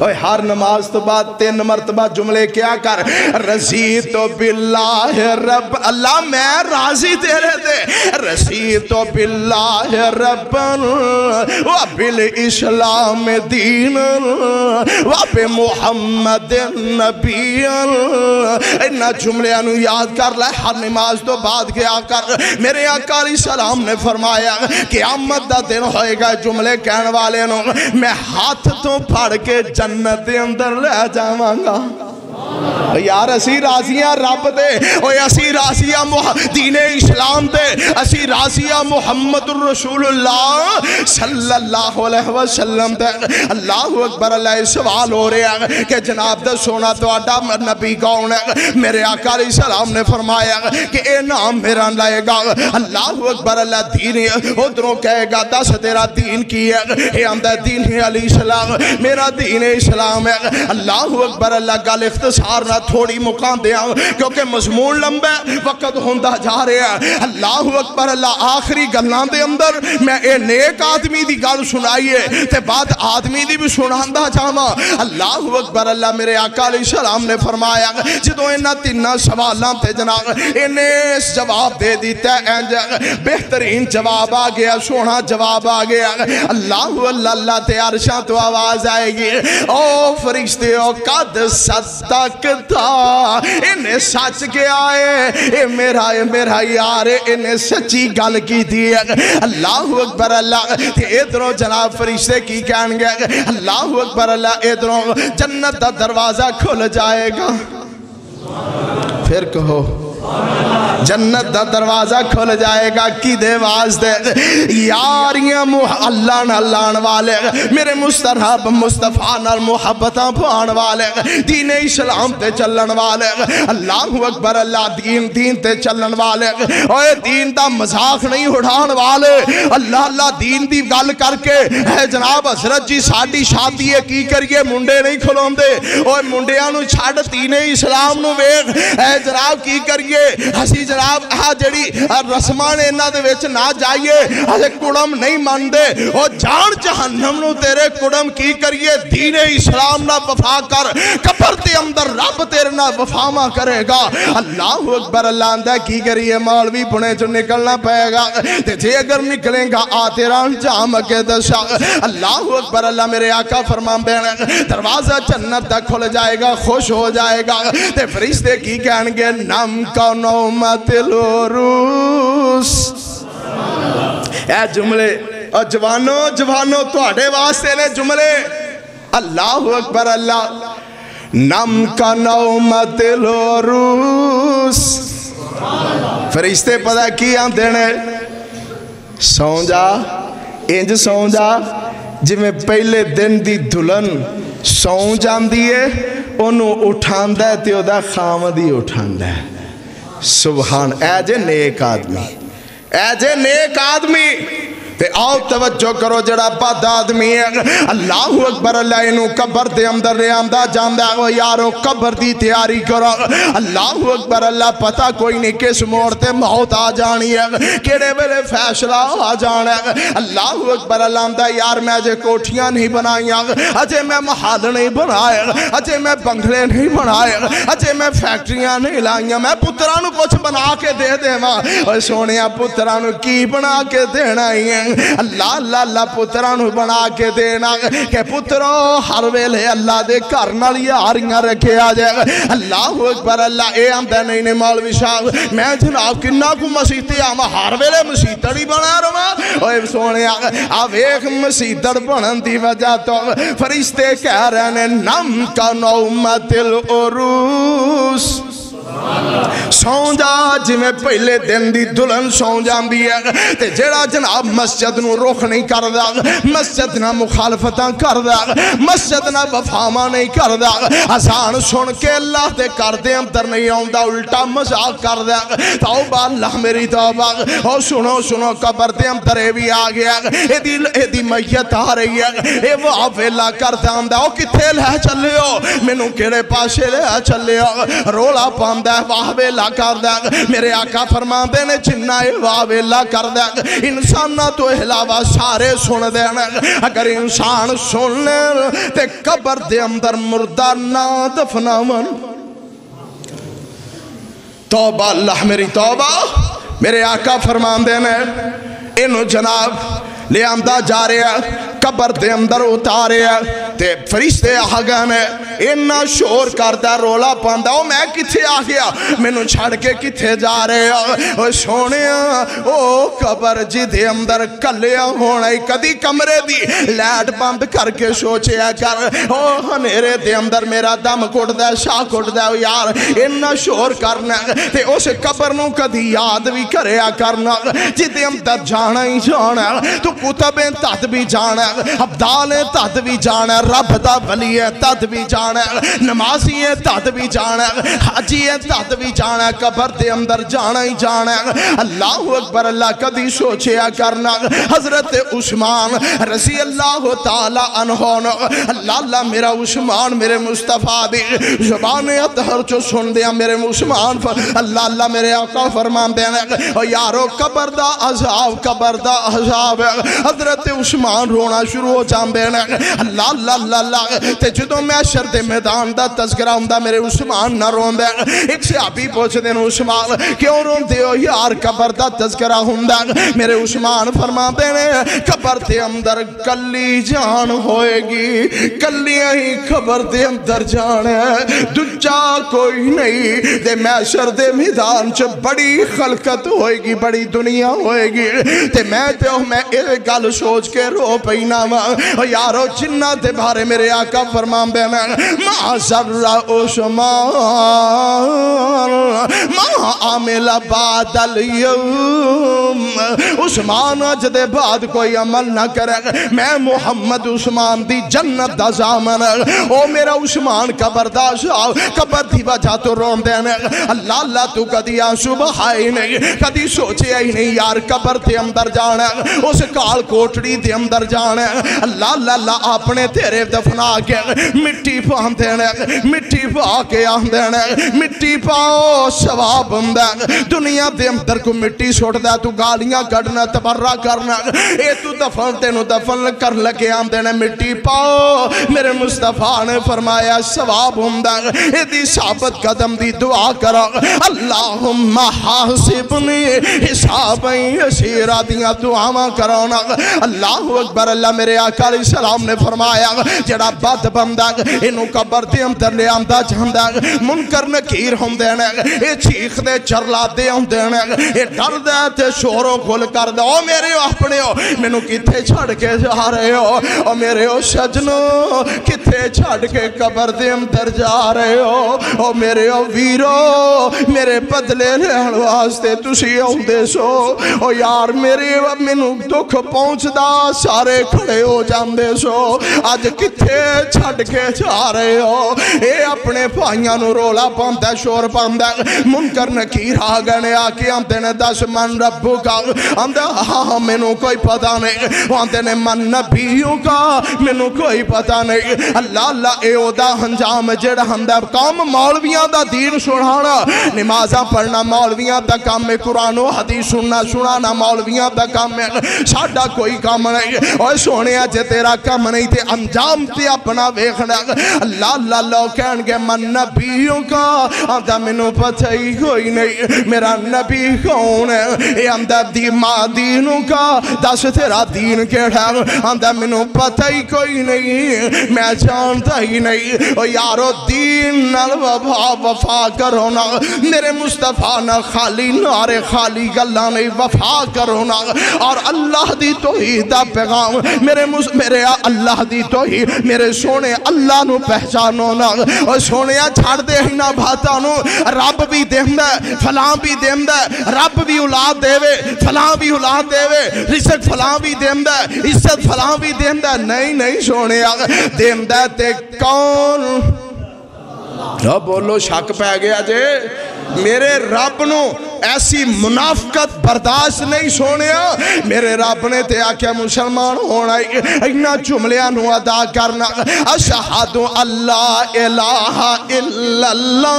ओए, हर नमाज़ तो बाद तीन मरतबा जुमले क्या कर? रसी तो बिल्लाह रब, अल्लाह, मैं राज़ी तेरे ते। रसी तो बिल्लाह रबन व बिल इस्लाम दीन, व बे मुहम्मद नबीन इन्ना जुमलियाँ याद कर ले, हर नमाज़ तो बाद क्या कर? मेरे अकाली सलाम ने फरमाया कि आमद का दिन होएगा जुमले कहने वाले मैं हाथ तो फड़ के जन जन्नत अंदर ले जावगा। यार असी राजियां रब दे ओए असी राजियां दीने इस्लाम दे असी राजियां मुहम्मद रसूलुल्लाह सल्लल्लाहु अलैहि वसल्लम दे अल्लाह अकबर अल्लाह सवाल हो रहा है कि जनाब दा सोना ਤੁਹਾਡਾ नबी कौन है मेरे आका सलाम ने फरमाया कि ए नाम मेरा लाएगा अल्लाह अकबर अल्लाह दीन उधरों कहेगा दस तेरा दीन की है ये आंदा दीन है अली सलाम मेरा दीन इस्लाम है अल्लाह अकबर अल्लाह गल इख्तसार ना थोड़ी मुका दिया क्योंकि मजमून लंबा वक्त होंदा जा रहा है। अल्लाह अकबर, अल्लाह आखिरी गलों के अंदर मैं ये नेक आदमी की गल सुनाई है, ते बाद आदमी की भी सुना जावा। अल्लाह अकबर, अल्लाह मेरे आका सलाम ने फरमाया जो इन्होंने तीन सवालों से जनाब, इन्हें जवाब दे दिता इंज बेहतरीन जवाब आ गया सोना जवाब आ गया। अल्लाह अल्लाह ते तो आवाज़ आएगी, ओ फरिश्ते, ओ कद सदक था इन्हें सच गया है ये मेरा ये मेरा यार, इन्हें सच्ची गल की थी। अल्लाह अकबर, अल्लाह। इधरों जनाब फरिश्ते की कह गए अल्लाह अकबर, अल्लाह, इधरों जन्नत का दरवाज़ा खुल जाएगा। फिर कहो जन्नत का दरवाज़ा खुल जाएगा कि वास्ते? अल्लाह न वाले, मेरे मुस्तफ़ा नाल मुहब्बत पान वाले इस्लाम ते चलन वाले, अल्लाह अकबर, अल्लाह दीन दीन ते चलन वाले, ओए दीन का मज़ाक नहीं उड़ान वाले, अल्लाह अल्लाह दीन की गल करके है जनाब हज़रत जी, साड़ी शादी है की करिए, मुंडे नहीं ओए मुंडिया छड़ दीन इस्लाम वेख है जनाब की करिए? जाइए। असी जनाब, आ जड़ी रस्मां ने इन्होंने ना जाइए। अरे कुड़म नहीं मानते और जान जहानम तेरे कुड़म की करिए? दीने इस्लाम ना वफा कर। कपर के अंदर रब तेरे ना वफावा करेगा। अल्लाह अकबर, अल्लाह आंदा, की करिए? मालवी पुणे चो निकलना पेगा जे अगर निकलेगा, आ तेरा अंजाम अगे दशा अल्लाह अकबर, अल्लाह मेरे आका फरमान बैन दरवाज़ा झन्नत खुल जाएगा, खुश हो जाएगा। तो फरिश्ते की कहे नमक कौन रूस ए जुमले और जवानो जवानो थोड़े वास्ते ने जुमले अल्लाह अकबर अल्लाह नम का नौ रूस फरिश्ते पता की आते ने सौ जा इंज सौ जा जिमें पहले दिन की दुल्हन सौ जाती है उन्होंने उठा तो खामद ही उठा है सुबहान एज ए नेक आदमी एज ए नेक आदमी। आओ तवज्जो करो, जड़ा बद आदमी है। अल्लाह अकबर, अल्लाह इनू कबर दे अंदर ले आंदा जांदा है। यारो, कबर दी तैयारी करो। अल्लाह अकबर, अल्लाह पता कोई नहीं किस मोड़ ते मौत आ जानी है। केड़े वेले फैसला आ जाना है। अल्लाह अकबर, अल्लाह आंदा, यार, मैं अजे कोठियाँ नहीं बनाईया अजे मैं महल नहीं बनाए। अजे मैं बंगले नहीं बनाए। अजे मैं फैक्ट्रियाँ नहीं लाइया। मैं पुत्रा कुछ बना के दे देवा। सोने पुत्रा की बना के देना है? अल्लाह अल्लाह अल्लाह पुत्रा बना के देना। के पुत्रो, हर वेले अल्लाह के घर यारियाँ रखे जाए। अल्लाह अकबर, अल्लाह ये आंदा नहीं ने मौलवी साहब, मैं जनाब कु मसीते आवा, हर वेले मसीतड़ ही बना ओए सोने आ वेख, मसीतड़ बनन की वजह तो फरिश्ते कह रहे ने नम का नौमतिल उरूस। सौ जा जिमें पहले दिन की दुल्हन सौ जाती है तो जरा जनाब मस्जिद न रुख नहीं करता मस्जिद न मुखालफत करता मस्जिद न वफावा नहीं करता आसान सुन के अल्लाह के करते अंदर नहीं आता उल्टा मज़ाक कर दिया तौबा अल्लाह मेरी तौबा ओ सुनो सुनो कबर के अंदर ये भी आ गया एदी मैयत आ रही है ये वाह वेला करता ओ किथे लै चले मैनू केड़े पासे लै चले वाह वेला कर मेरे आका ने जिन्ना वाह वेला कर इंसान तो सारे सुन अगर इंसान सुन कबर अंदर मुर्दा ना तौबा अल्लाह मेरी तौबा मेरे आका फरमाते ने इन जनाब लिया जा रहा ਕਬਰ ਦੇ ਅੰਦਰ ਉਤਾਰਿਆ ਤੇ ਫਰਿਸ਼ਤੇ ਆ ਗਏ ਨੇ। ਇੰਨਾ ਸ਼ੋਰ ਕਰਦਾ, ਰੋਲਾ ਪਾਉਂਦਾ, ਉਹ ਮੈਂ ਕਿੱਥੇ ਆ ਗਿਆ? ਮੈਨੂੰ ਛੱਡ ਕੇ ਕਿੱਥੇ ਜਾ ਰਹੇ ਹੋ ਓ ਸੋਹਣਿਆ ਉਹ ਕਬਰ ਜਿਹਦੇ ਅੰਦਰ ਕੱਲਿਆ ਹੋਣਾ ਕਦੀ ਕਮਰੇ ਦੀ ਲੈਟ ਬੰਦ ਕਰਕੇ ਸੋਚਿਆ ਕਰ। ਓ ਹਨੇਰੇ ਦੇ ਅੰਦਰ ਮੇਰਾ ਦਮ ਘੁੱਟਦਾ ਸਾਹ ਘੁੱਟਦਾ ਯਾਰ, ਇੰਨਾ ਸ਼ੋਰ ਕਰਨਾ। ਤੇ ਉਸ ਕਬਰ ਨੂੰ ਕਦੀ ਯਾਦ ਵੀ ਕਰਿਆ ਕਰਨਾ। ਜਿਹਦੇ ਅੰਦਰ ਜਾਣਾ ਹੀ ਜਾਣਾ, ਤੂੰ ਕੁਤਬੇ ਤਤ ਵੀ ਜਾਣਾ। अब्दाल है, तद भी जाने रब का बली है, तद भी जाने नमाजी है, तद भी जाने हाजी है, तद भी जाने कबर के अंदर जाना ही जाने अल्लाह अकबर, अल्लाह कभी सोचा करना। हज़रत उस्मान रसी अल्लाह तला अनहोन अल्लाह मेरा उस्मान, मेरे मुस्तफ़ा भी। जबान हर चो सुन दिया मेरे उस्मान अल्लाह अल्लाह मेरे आका फरमा देना यारो, कबर का अजाब, कबर का अजाब हज़रत उस्मान रोना शुरू हो जाते हैं अल्लाह अल्लाह अल्लाह अल्लाह ते जो मैशर दे मैदान दा तस्करा हुंदा, मेरे उस्मान ना रोंदा एक सहाबी पूछदे ने, उस्मान, क्यों रोंदे हो? यार, कबर दा तस्करा हुंदा मेरे उस्मान फरमाते ने, कबर के अंदर कली जान होएगी। कलिया ही खबर के अंदर जान है। दूजा कोई नहीं। ते मैशर दे मैदान च बड़ी खलकत होएगी, बड़ी दुनिया होएगी। ते मैं ते, मैं ये गल सोच के रो यारो, जिन्ना दे बारे मेरे आका फरमांदे ने मा। जर्रा उस्मान। मा आमिला बादल उस्मान अज दे बाद कोई अमल ना करे। मैं मुहम्मद उस्मान दी जन्नत दा जामन। ओ मेरा उस्मान कबरदाश कबर दी वजह तो रोंदे ने। अल्लाह अल्लाह तू कदी आँसू बहाए नहीं। कदी सोचिया ही नहीं यार, कबर दे अंदर जाना। उस काल कोठड़ी दे अंदर जाना। अल्लाह अल्लाह अल्लाह अपने तेरे दफना के मिट्टी पाते ने मिट्टी पा के आंदे ने मिट्टी पाओ सवाब हुंदा दुनिया दे अंदर को मिट्टी सुटदा तू गालियाँ कढना तबर्रा करना ए तू दफन तेन दफन कर लगे आंदे ने मिट्टी पाओ मेरे मुस्तफ़ा ने फरमाया सवाब एदी साबत कदम की दुआ करो अल्लाहुम्मा हासिबनी हिसाब दुआवां करो ना अल्लाहु अकबर अल्लाह मेरे आका सलाम ने फरमाया, जेड़ा बद बंदा इनु कबर दे अंदर ले आंदा जांदा मुनकर नकीर हुंदे ने, ए चीखदे चरलादे हुंदे ने, ए डरदा ते शोरों खुल करदा, ओ मेरे अपने मैनू किथे छड़ के जा रहे हो? ओ मेरे ओ सजनो, किथे छड़ के कबर दे अंदर जा रहे हो? ओ मेरे ओ वीरो, मेरे बदले लेन वास्ते तुसी आउंदे सो। ओ यार मेरे, मैनू दुख पहुंचदा, सारे खड़े हो जांदे सो। अज किथे छड़ के जा रहे हो? ए अपने भाइयों नु रोला पांदा, शोर पांदा। मुनकर नकीर ने आके आंदे ने दस मन रब्बू का आंदा हाँ हाँ मैनू कोई पता नहीं। आंदे ने मन नबियों का मैनू कोई पता नहीं। अल्लाह अल्लाह, ए अंजाम जेड़ा हुंदा काम मौलवियाँ दा दीन सुनाना। नमाजा पढ़ना, मौलवियाँ दा काम है। कुरान, हदीस सुनना, सुनाना, मौलवियाँ दा काम है। साडा कोई काम नहीं। ओए सोने जे तेरा कम नहीं ते अंजाम ते अपना वेखना। अल्लाह अल्लाह लो कहणगे मन नबियों का, आंदा मैनू पता ही कोई नहीं। मेरा नबी कौन है? ये आंदा दी माँ दीनों का, दस तेरा दीन केड़ा आंदा मैनू पता ही कोई नहीं, मैं जानता ही नहीं। ओ यारो, दीन नाल वफा वफा करो ना। मेरे मुस्तफ़ा ना खाली, नारे खाली गल्ला नहीं, वफा करो ना। और अल्लाह दी तौहीद दा पैगाम मेरे मुस मेरे आ अल्लाह दी तौहीद मेरे सोने अल्लाह नु पहचानो ना ओ सोनिया छड़ दे इना बातां नु रब भी देंदा फलां भी देंदा रब भी औलाद देवे फलां भी औलाद देवे रिजक फलां भी देंदा इज्जत फलां भी देंदा नहीं नहीं सोने देंदा ते कौन ਆ ਬੋਲੋ ਸ਼ੱਕ ਪੈ ਗਿਆ ਜੇ मेरे रब न ऐसी मुनाफकत बर्दाश्त नहीं सोने मेरे रब ने तो आख्या, मुसलमान होना इन्हों जुमलियाँ अदा करना। अशहादो अल्लाह इलाहा इल्लल्लाह।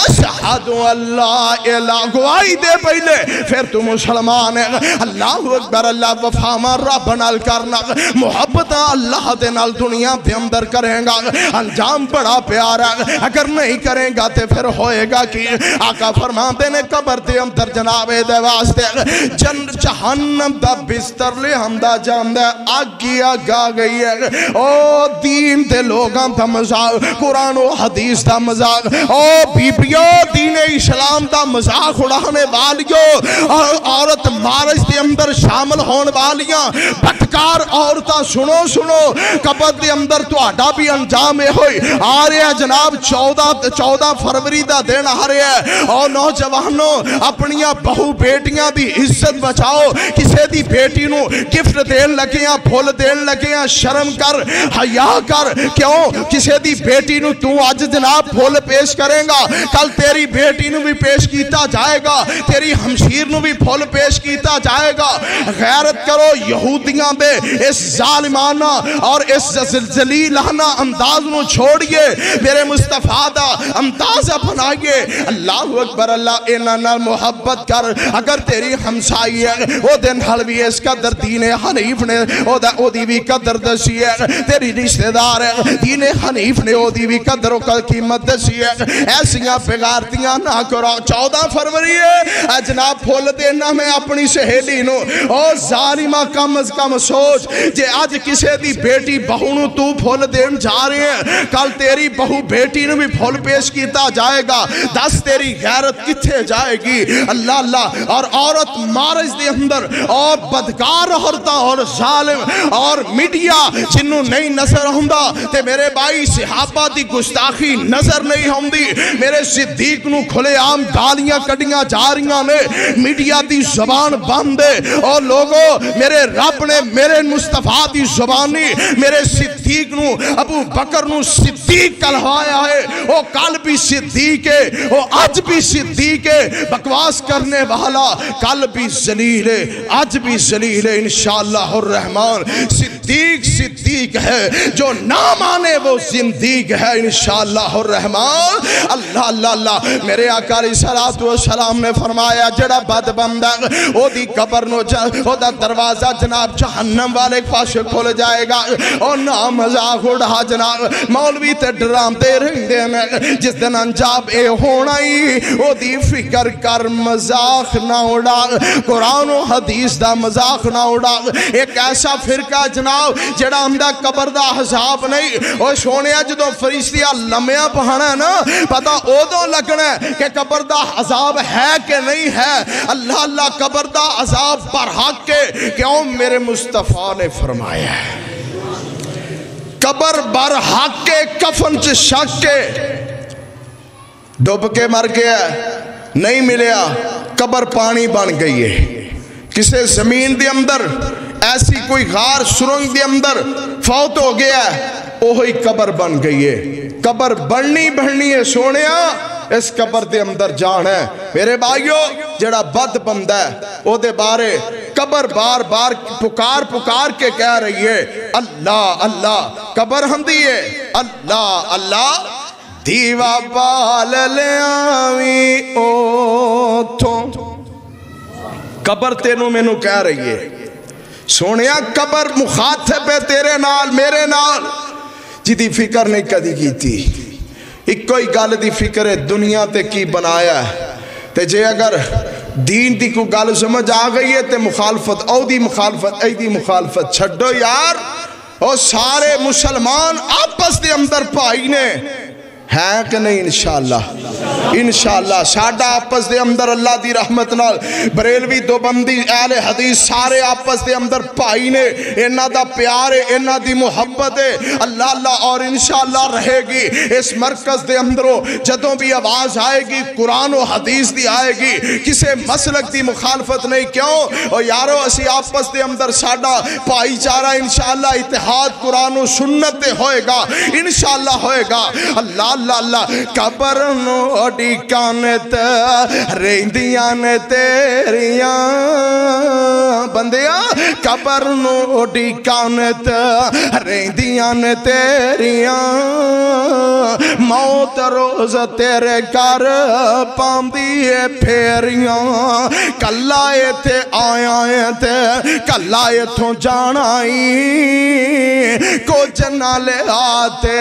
अशहादो अल्लाह इला गवाही दे पहले, फिर तू मुसलमान है। अल्लाह अकबर, अल्लाह वफामा रब नाल करना। मुहब्बत अल्लाह दे नाल दुनिया दे अंदर करेगा। अंजाम बड़ा प्यारा अगर नहीं करेगा तो फिर होएगा कि आका फरमाते ने कबर दे अंदर जनाब दे वास्ते जन जहन्नम दा बिस्तर ले हमदा जांदा अग ही अग आ गई है ओ दीन दे लोगां दा मजाक कुरान और हदीस दा मजाक ओ बीबियो दीन इस्लाम दा मजाक उड़ाने वालियो और औरत मारज दे अंदर शामिल होने वालियां भटकार औरतां सुनो सुनो कबर दे अंदर ਤੁਹਾਡਾ भी अंजाम ਇਹ ਹੋਈ ਆ ਰਿਹਾ ਜਨਾਬ 14 14 ਫਰਵਰੀ ਦਾ ਦਿਨ आ रहा है। और नौजवानों अपन बहु बेटिया की इज़्ज़त बचाओ। किसी की बेटी गिफ्ट दे लगे हाँ फुल दे लगे हाँ शर्म कर, हया कर? क्यों? किसी की बेटी तू अज जनाब फुल पेश करेगा? कल तेरी बेटी भी पेश किया जाएगा। तेरी हमशीर भी फुल पेश किया जाएगा। गैरत करो यहूदिया के इस जालिमाना और इस जलीलाना अंदाज न छोड़िए। मेरे मुस्तफ़ा का अंदाज अपनाइए अल्लाह अकबर, अल्लाह इन्हों मुहब्बत कर। अगर तेरी हमसाई है, वो दिन हल भी इस कदर दीने हनीफ ने भी कदर दसी है। तेरी रिश्तेदार है, दीने हनीफ ने भी कदर कीमत दसी है। ऐसा बिगाड़तियाँ ना करो। चौदह फरवरी है अजनाब फुल देना मैं अपनी सहेली जारिमा कम अज कम सोच, जे अज किसी की बेटी बहू न तू फुल देन जा रही है, कल तेरी बहू बेटी भी फुल पेश किया जाएगा। द दस तेरी गैरत किथे जाएगी? अल्लाह अल्लाह। और औरत मारज के अंदर, और बदकार औरत और जालिम, और मीडिया जिन्हों नहीं नज़र आता तो मेरे भाई सिहाबा की गुस्ताखी नज़र नहीं आती मेरे सिद्दीक न खुलेआम गालियाँ कटिया जा रही ने। मीडिया की जबान बंद है। और लोगो, मेरे रब ने मेरे मुस्तफ़ा की जबानी, मेरे सिद्दीक न, अबू बकर सिद्दीक कहलाया है। वह कल भी सिद्दीक है। वो आज भी सिद्दीक है, बकवास करने वाला, कल भी जलील है, आज भी जलील है इंशाअल्लाह रहमान सिद्दीक सिद्दीक है, जो ना माने वो जिंदीक है इंशाअल्लाह रहमान अल्लाह अल्लाह अल्लाह, मेरे आका सलातु सलाम ने फरमाया, जड़ा बद बंदा ओदी कबर नो ओदा दरवाज़ा जनाब जहन्नम वाले पास खुल जाएगा। और ना मज़ाक उड़ा जनाब, मौलवी ते डराते रहंदे ने जिस दिन अंजाम ए होना ही ओदी फ़िक्र कर मज़ाक ना उड़ा कुरान हदीस दा मज़ाक ना उड़ा एक ऐसा फिरका जनाब जड़ा आंदा कबर दा हिसाब नहीं और सोने जो फरिश्तिया लम्या पहाना ना पता उदो लगना कि कबर दा अजाब है कि नहीं है अल्लाह अल्लाह कबर दा अजाब पर हक के क्यों मेरे मुस्तफ़ा ने फरमाया है कबर बर हक के कफन च शक के डुब के मर गया, नहीं मिलया, कबर पानी बन गई है। किसी ज़मीन के अंदर, ऐसी कोई गार सुरंग के अंदर, फौत हो गया, ओही कबर बन गई है। कबर बननी बननी है सोने इस कबर के अंदर जान है। मेरे भाइयों, जड़ा बद बंदा है, ओदे बारे कबर बार बार पुकार पुकार के कह रही है, अल्लाह अल्लाह, कबर हंदी है, अल्लाह अल्लाह। दीवा बाल लियावी ओथों। कबर तेनू मैनू कह रही है। सोनिया, कबर मुखातब है तेरे नाल, मेरे नाल। जिदी फ़िक्र नहीं कदी की थी इको ही गल की फ़िक्र है, दुनिया ते की बनाया ते जे अगर दीन की कोई गल समझ आ गई है तो मुखालफत ओदी मुखालफत एदी मुखालफत। छो यार और सारे मुसलमान आपस के अंदर भाई ने। है कि नहीं इनशाला इनशाला साडा आपस के अंदर अल्लाह की रहमत नाल। बरेलवी दो बंदी एल हदीस सारे आपस के अंदर भाई ने। इन्हों का प्यार है, इन्हों की मुहब्बत है। अल्लाह अल्लाह और इनशाला रहेगी। इस मरकज के अंदरों जदों भी आवाज़ आएगी, कुरान हदीस की आएगी, किसी मसलक की मुखालफत नहीं, क्यों? और यारो, असी आपस के अंदर साडा भाईचारा इनशाला इतिहाद, कुरान सुन्नत होएगा। इनशाला होएगा। अल्लाह अल्लाह अल्लाह कबर नोडी कानत रेंदियाँ ने तेरिया। बंदिया, कबर नोडी कानत रेंदियाँ ने तेरिया। मौत रोज तेरे घर पांदी है फेरियाँ। कला इथे आया है ते कला इथों जाना ही कुछ ना ले आते,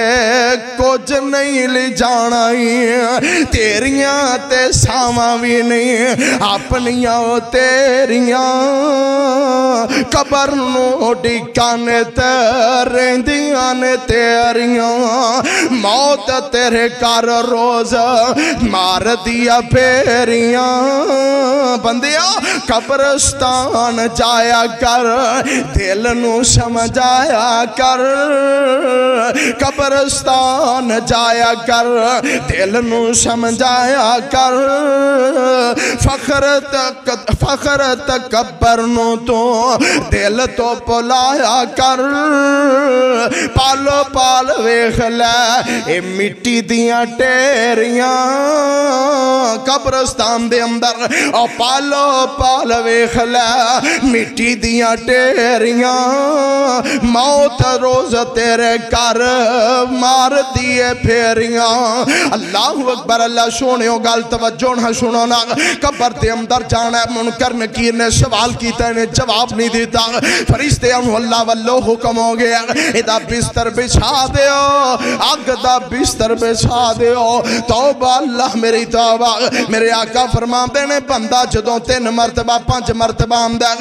कुछ नहीं ले जाना ही तेरिया ते सावा भी नहीं अपनिया तेरिया कबर नो डिकन ते रेंदिया ने तेरिया मौत तेरे घर रोज मार दिया फेरिया बंदिया कब्रस्तान जाया कर दिल नु समझाया कर कब्रस्तान जाया कर, दिल समझाया कर। फखर तक, फखर तकबर नु तो दिल तो पुलाया कर। पालो पाल वेख ले मिट्टी दिया टेरिया कब्रस्तान दे अंदर। ओ पालो पाल वेख ले, मिट्टी दिया टेरिया मौत रोज तेरे घर मार दिए फेरिया। अल्लाह अकबर, अल्लाह सोने गल ना सुनो ना। दे अंदर जाना मुनकर, नकीर ने सवाल किया ने जवाब नहीं दिता। फरिश्ते अल्लाह वल्लो हुक्म हो गया इदा बिस्तर बिछा दियो अग दा बिस्तर बिछा दियो तौबा अल्लाह मेरी तौबा। मेरे आका फरमाते ने, बंदा जो तीन मरतबा पाँच मरतबा आंदा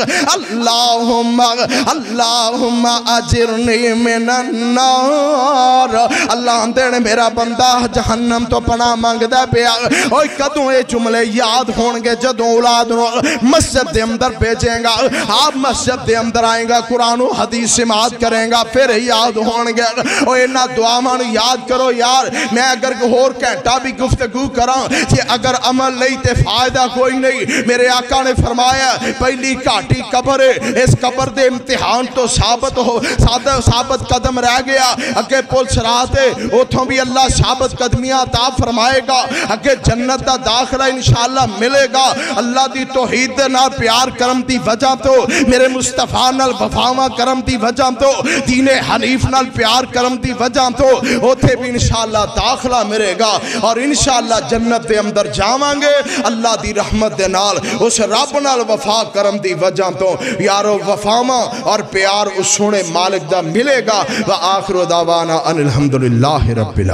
नार अल्लाह आंदे ने, मेरा बंदा जहन्नम तो पनाह मंगदा पिया ओए कदों जुमले याद होंगे जदों औलाद मस्जिद दे अंदर भेजेगा आप मस्जिद दे अंदर आएगा कुरान हदीस समात करेगा फिर याद होंगे और इन्होंने दुआवां याद करो यार मैं अगर होर घंटा भी गुफ्तगु करा जे अगर अमल नहीं तो फ़ायदा कोई नहीं मेरे आका ने फरमाया पहली घाटी कबर है इस कबर के इम्तिहान तो साबित हो साबित कदम रह गया अगे पुलिस रात है उतों भी अल्लाह साबित कदमियाँ ता फरमाएगा। अगे जन्नत का दाखला इंशाला मिलेगा। अल्लाह की तोहीद नाल प्यार करम की वजह तो मेरे मुस्तफ़ा नाल वफावा करम की वजह तो दीने हनीफ नाल प्यार करम की वजह तो उथे भी इंशाला दाखला मिलेगा। और इंशाला जन्नत के अंदर जावे अल्लाह की रहमत के नाल उस रब नाल वफा करम की वजह तो यारो वफावा और प्यार उस सोने मालिक का मिलेगा। व आखिर दावाना अनिल हमदुलिल्लाह रब्बिल